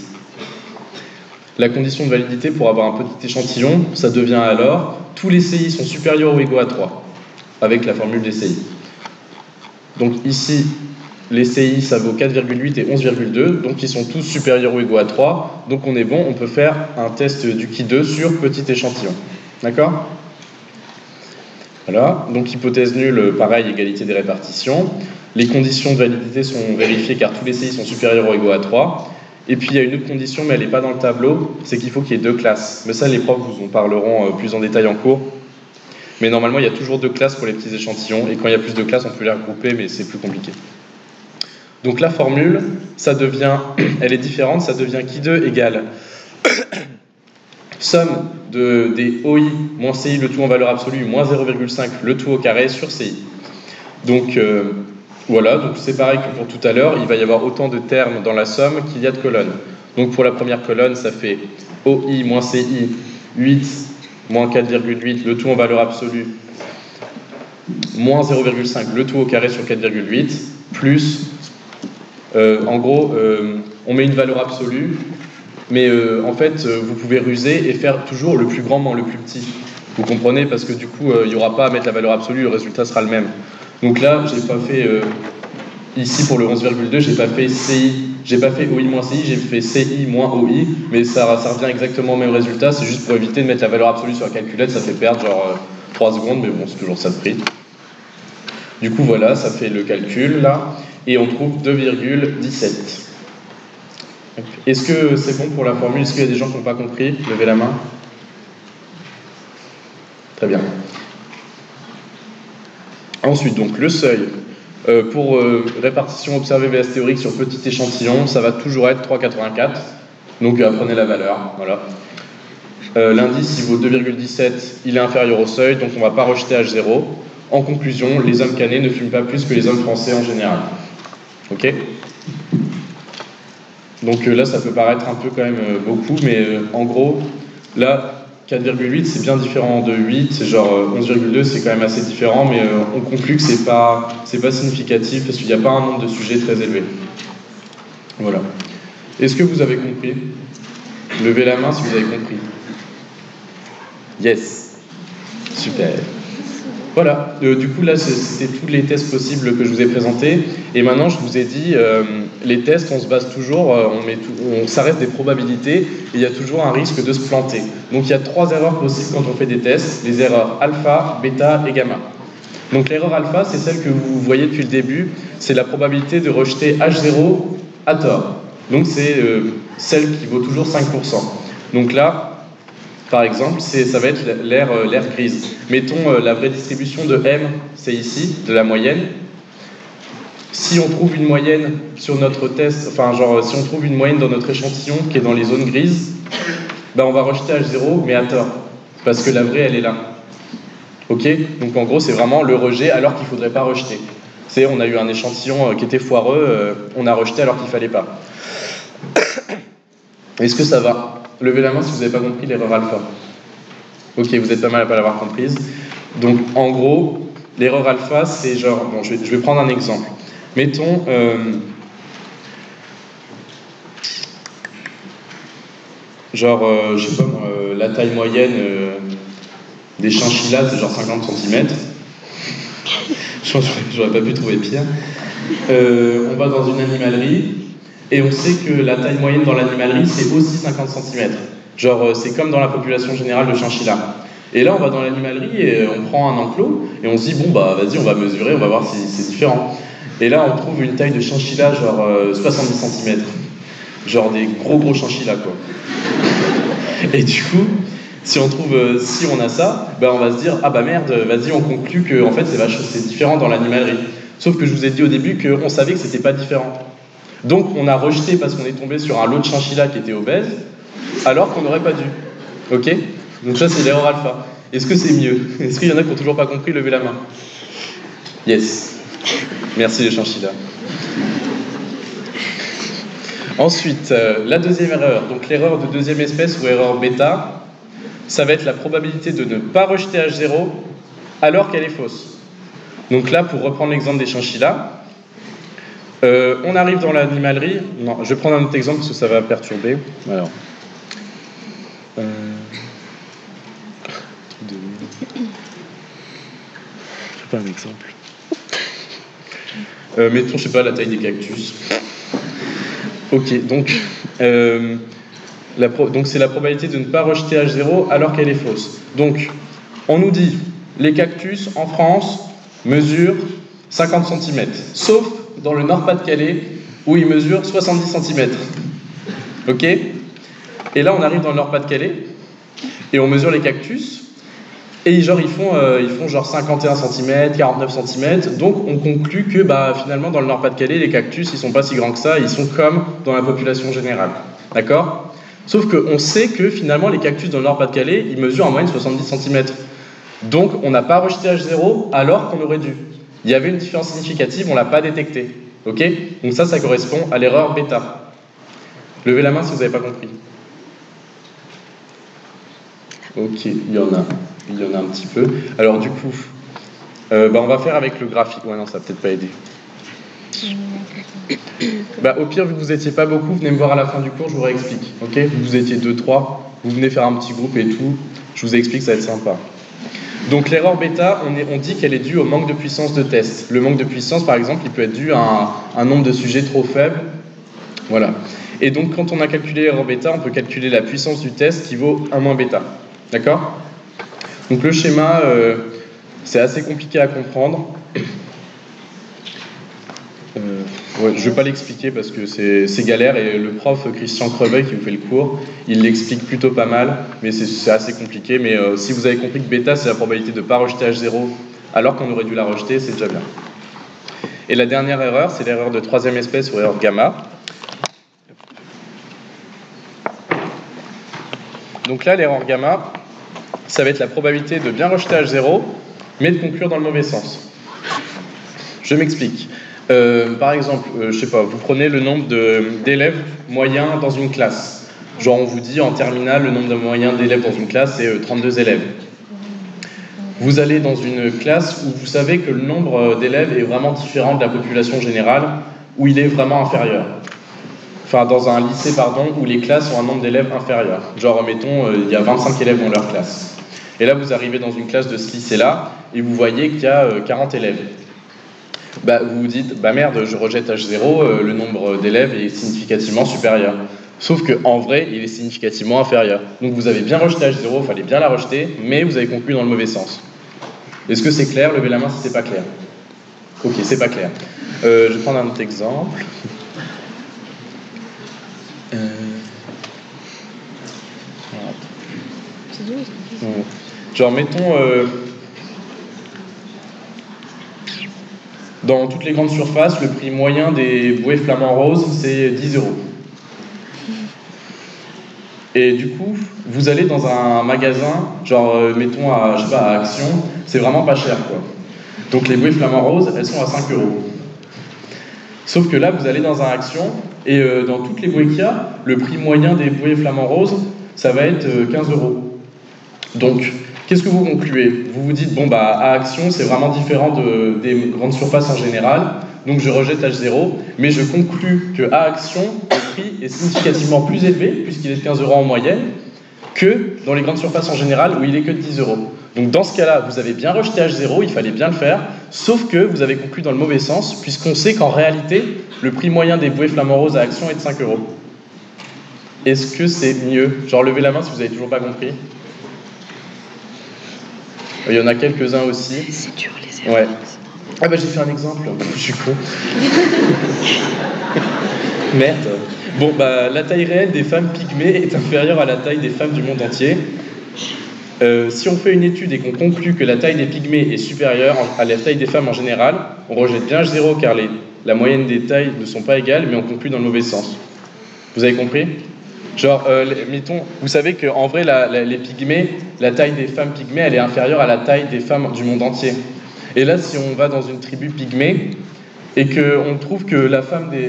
La condition de validité pour avoir un petit échantillon, ça devient alors tous les CI sont supérieurs ou égaux à 3 avec la formule des CI. Donc ici, les CI, ça vaut 4,8 et 11,2, donc ils sont tous supérieurs ou égaux à 3. Donc on est bon, on peut faire un test du qui 2 sur petit échantillon. D'accord? Voilà, donc hypothèse nulle, pareil, égalité des répartitions. Les conditions de validité sont vérifiées car tous les CI sont supérieurs ou égaux à 3. Et puis il y a une autre condition, mais elle n'est pas dans le tableau, c'est qu'il faut qu'il y ait deux classes. Mais ça, les profs vous en parleront euh, plus en détail en cours. Mais normalement, il y a toujours deux classes pour les petits échantillons, et quand il y a plus de classes, on peut les regrouper, mais c'est plus compliqué. Donc la formule, ça devient, elle est différente, ça devient qui 2 égale somme de, des OI moins CI, le tout en valeur absolue, moins 0,5, le tout au carré sur CI. Donc euh, voilà, donc c'est pareil que pour tout à l'heure, il va y avoir autant de termes dans la somme qu'il y a de colonnes. Donc pour la première colonne, ça fait OI moins CI, 8 moins 4,8, le tout en valeur absolue, moins 0,5, le tout au carré sur 4,8, plus, euh, en gros, euh, on met une valeur absolue, mais euh, en fait, vous pouvez ruser et faire toujours le plus grand moins le plus petit. Vous comprenez? Parce que du coup, il n'y aura pas à mettre la valeur absolue, le résultat sera le même. Donc là, j'ai pas fait ici pour le 11,2, j'ai pas fait CI, j'ai pas fait OI moins CI, j'ai fait CI moins OI, mais ça, revient exactement au même résultat, c'est juste pour éviter de mettre la valeur absolue sur la calculette, ça fait perdre genre 3 secondes, mais bon, c'est toujours ça de prix. Du coup, voilà, ça fait le calcul là, et on trouve 2,17. Est-ce que c'est bon pour la formule? Est-ce qu'il y a des gens qui n'ont pas compris? Levez la main. Très bien. Ensuite, donc le seuil. Euh, pour euh, répartition observée VS théorique sur petit échantillon, ça va toujours être 3,84. Donc apprenez la valeur. Voilà. Euh, l'indice, il vaut 2,17, il est inférieur au seuil, donc on ne va pas rejeter H0. En conclusion, les hommes canés ne fument pas plus que les hommes français en général. Ok? Donc euh, là, ça peut paraître un peu quand même euh, beaucoup, mais euh, en gros, là, 4,8 c'est bien différent de 8, c'est genre 11,2 c'est quand même assez différent, mais on conclut que c'est pas, c'est pas significatif parce qu'il n'y a pas un nombre de sujets très élevé. Voilà. Est-ce que vous avez compris? Levez la main si vous avez compris. Yes. Super. Voilà, euh, du coup là c'était tous les tests possibles que je vous ai présentés. Et maintenant je vous ai dit, euh, les tests on se base toujours, euh, on, reste des probabilités et il y a toujours un risque de se planter. Donc il y a trois erreurs possibles quand on fait des tests, les erreurs alpha, bêta et gamma. Donc l'erreur alpha c'est celle que vous voyez depuis le début, c'est la probabilité de rejeter H0 à tort. Donc c'est celle qui vaut toujours 5%. Donc là, par exemple, ça va être l'air euh, grise. Mettons euh, la vraie distribution de M, c'est ici, de la moyenne. Si on trouve une moyenne sur notre test, enfin genre si on trouve une moyenne dans notre échantillon qui est dans les zones grises, ben on va rejeter H0, mais à tort, parce que la vraie, elle est là. Ok? Donc en gros, c'est vraiment le rejet alors qu'il ne faudrait pas rejeter. C'est on a eu un échantillon euh, qui était foireux, on a rejeté alors qu'il ne fallait pas. Est-ce que ça va? Levez la main si vous n'avez pas compris l'erreur alpha. Ok, vous êtes pas mal à pas l'avoir comprise. Donc, en gros, l'erreur alpha, c'est genre, bon, je vais, prendre un exemple. Mettons, euh, genre, euh, je sais pas, euh, la taille moyenne des chinchillas, c'est genre 50 cm. J'aurais pas pu trouver pire. on va dans une animalerie, et on sait que la taille moyenne dans l'animalerie, c'est aussi 50 cm. Genre, euh, c'est comme dans la population générale de chinchilla. Et là, on va dans l'animalerie et euh, on prend un enclos et on se dit, bon, bah vas-y, on va mesurer, on va voir si c'est différent. Et là, on trouve une taille de chinchilla, genre 70 euh, cm. Genre des gros gros chinchillas, quoi. Et du coup, si on trouve, si on a ça, bah on va se dire, ah bah merde, vas-y, on conclut que en fait, c'est différent dans l'animalerie. Sauf que je vous ai dit au début qu'on savait que c'était pas différent. Donc on a rejeté parce qu'on est tombé sur un lot de chinchilla qui était obèse, alors qu'on n'aurait pas dû. Ok? Donc ça c'est l'erreur alpha. Est-ce que c'est mieux? Est-ce qu'il y en a qui n'ont toujours pas compris? Levez la main. Yes. Merci les chinchillas. Ensuite, euh, la deuxième erreur, donc l'erreur de deuxième espèce ou erreur bêta, ça va être la probabilité de ne pas rejeter H0 alors qu'elle est fausse. Donc là, pour reprendre l'exemple des chinchillas, euh, on arrive dans l'animalerie. Je vais prendre un autre exemple parce que ça va perturber. Alors. Euh... Pas un exemple. Euh, mettons, je sais pas, la taille des cactus. Ok, donc, euh, c'est la probabilité de ne pas rejeter H0 alors qu'elle est fausse. Donc, on nous dit, les cactus en France mesurent 50 cm, sauf dans le Nord-Pas-de-Calais, où il mesure 70 cm. Ok? Et là, on arrive dans le Nord-Pas-de-Calais, et on mesure les cactus, et genre, ils font, euh, ils font genre 51 cm, 49 cm, donc on conclut que bah, finalement, dans le Nord-Pas-de-Calais, les cactus, ils sont pas si grands que ça, ils sont comme dans la population générale. D'accord? Sauf qu'on sait que finalement, les cactus dans le Nord-Pas-de-Calais, ils mesurent en moyenne 70 cm. Donc, on n'a pas rejeté H0 alors qu'on aurait dû il y avait une différence significative, on ne l'a pas détectée. Ok? Donc ça, ça correspond à l'erreur bêta. Levez la main si vous n'avez pas compris. Ok, il y en a. Y en a un petit peu. Alors du coup, euh, bah, on va faire avec le graphique. Ouais, non, ça va peut-être pas aider. Bah, au pire, vu que vous n'étiez pas beaucoup, venez me voir à la fin du cours, je vous réexplique. Ok? Vous étiez 2-3, vous venez faire un petit groupe et tout. Je vous explique, ça va être sympa. Donc l'erreur bêta, on, dit qu'elle est due au manque de puissance de test. Le manque de puissance, par exemple, il peut être dû à un, nombre de sujets trop faible. Voilà. Et donc quand on a calculé l'erreur bêta, on peut calculer la puissance du test qui vaut 1 moins bêta. D'accord? Donc le schéma, euh, c'est assez compliqué à comprendre. Je ne vais pas l'expliquer parce que c'est galère et le prof Christian Creveuil qui vous fait le cours, il l'explique plutôt pas mal, mais c'est assez compliqué. Mais euh, si vous avez compris que bêta c'est la probabilité de ne pas rejeter H0 alors qu'on aurait dû la rejeter, c'est déjà bien. Et la dernière erreur, c'est l'erreur de troisième espèce ou erreur gamma. Donc là, l'erreur gamma, ça va être la probabilité de bien rejeter H0, mais de conclure dans le mauvais sens. Je m'explique. Euh, par exemple, euh, je sais pas, vous prenez le nombre d'élèves moyens dans une classe. Genre, on vous dit en terminale, le nombre de moyens d'élèves dans une classe, c'est 32 euh, élèves. Vous allez dans une classe où vous savez que le nombre d'élèves est vraiment différent de la population générale, où il est vraiment inférieur. Enfin, dans un lycée, pardon, où les classes ont un nombre d'élèves inférieur. Genre, mettons, il y a 25 élèves dans leur classe. Et là, vous arrivez dans une classe de ce lycée-là, et vous voyez qu'il y a 40 élèves. Bah, vous vous dites, bah merde, je rejette H0, le nombre d'élèves est significativement supérieur. Sauf qu'en vrai, il est significativement inférieur. Donc vous avez bien rejeté H0, il fallait bien la rejeter, mais vous avez conclu dans le mauvais sens. Est-ce que c'est clair? Levez la main si c'est pas clair. Ok, c'est pas clair. Euh, je vais prendre un autre exemple. Euh... Genre, mettons. Euh... Dans toutes les grandes surfaces, le prix moyen des bouées flamants roses, c'est 10 euros. Et du coup, vous allez dans un magasin, genre, euh, mettons, à, je sais à Action, c'est vraiment pas cher, quoi. Donc les bouées flamants roses, elles sont à 5 euros. Sauf que là, vous allez dans un Action, et euh, dans toutes les bouées qu'il le prix moyen des bouées flamants roses, ça va être 15 euh, euros. Donc, qu'est-ce que vous concluez? Vous vous dites, bon, bah, à Action, c'est vraiment différent de, des grandes surfaces en général, donc je rejette H0, mais je conclus que à Action, le prix est significativement plus élevé, puisqu'il est de 15 euros en moyenne, que dans les grandes surfaces en général, où il est que de 10 euros. Donc dans ce cas-là, vous avez bien rejeté H0, il fallait bien le faire, sauf que vous avez conclu dans le mauvais sens, puisqu'on sait qu'en réalité, le prix moyen des bouées flamants roses à Action est de 5 euros. Est-ce que c'est mieux? Genre levez la main si vous n'avez toujours pas compris. Il y en a quelques-uns aussi. C'est dur les erreurs. Ouais. Ah bah j'ai fait un exemple, je suis con. Merde. Bon bah la taille réelle des femmes pygmées est inférieure à la taille des femmes du monde entier. Euh, si on fait une étude et qu'on conclut que la taille des pygmées est supérieure à la taille des femmes en général, on rejette bien H0 car les, la moyenne des tailles ne sont pas égales, mais on conclut dans le mauvais sens. Vous avez compris? Genre, euh, mettons, vous savez qu'en vrai, les pygmées, la taille des femmes pygmées, elle est inférieure à la taille des femmes du monde entier. Et là, si on va dans une tribu pygmée et qu'on trouve que la,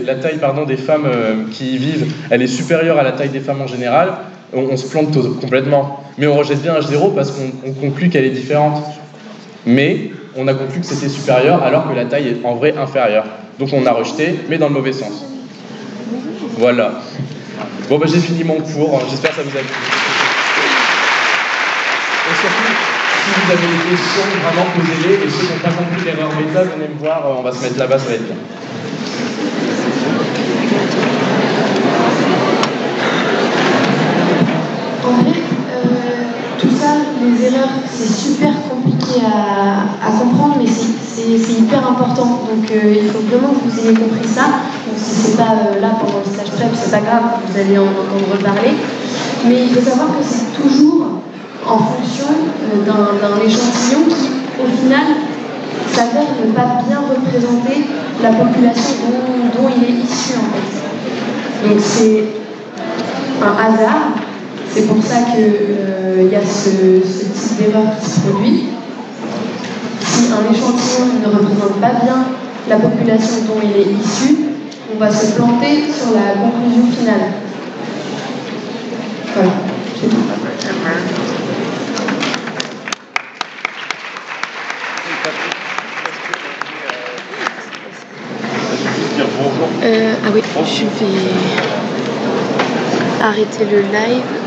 la taille pardon, des femmes euh, qui y vivent, elle est supérieure à la taille des femmes en général, on, se plante complètement. Mais on rejette bien H0 parce qu'on conclut qu'elle est différente. Mais on a conclu que c'était supérieur alors que la taille est en vrai inférieure. Donc on a rejeté, mais dans le mauvais sens. Voilà. Bon, ben j'ai fini mon cours. J'espère que ça vous a plu. Et surtout, si vous avez des questions, vraiment posez-les. Et ceux qui n'ont pas compris l'erreur méta, venez me voir, on va se mettre là-bas, ça va être bien. En c'est super compliqué à, comprendre, mais c'est hyper important. Donc euh, il faut vraiment que vous ayez compris ça. Donc si c'est pas euh, là pendant le stage prep, c'est pas grave, vous allez en entendre parler. Mais il faut savoir que c'est toujours en fonction euh, d'un échantillon qui, au final, s'avère ne pas bien représenter la population dont, il est issu, en fait. Donc c'est un hasard. C'est pour ça qu'il euh, y a ce, type d'erreur qui se produit. Si un échantillon ne représente pas bien la population dont il est issu, on va se planter sur la conclusion finale. Voilà. Euh, ah oui, je vais arrêter le live.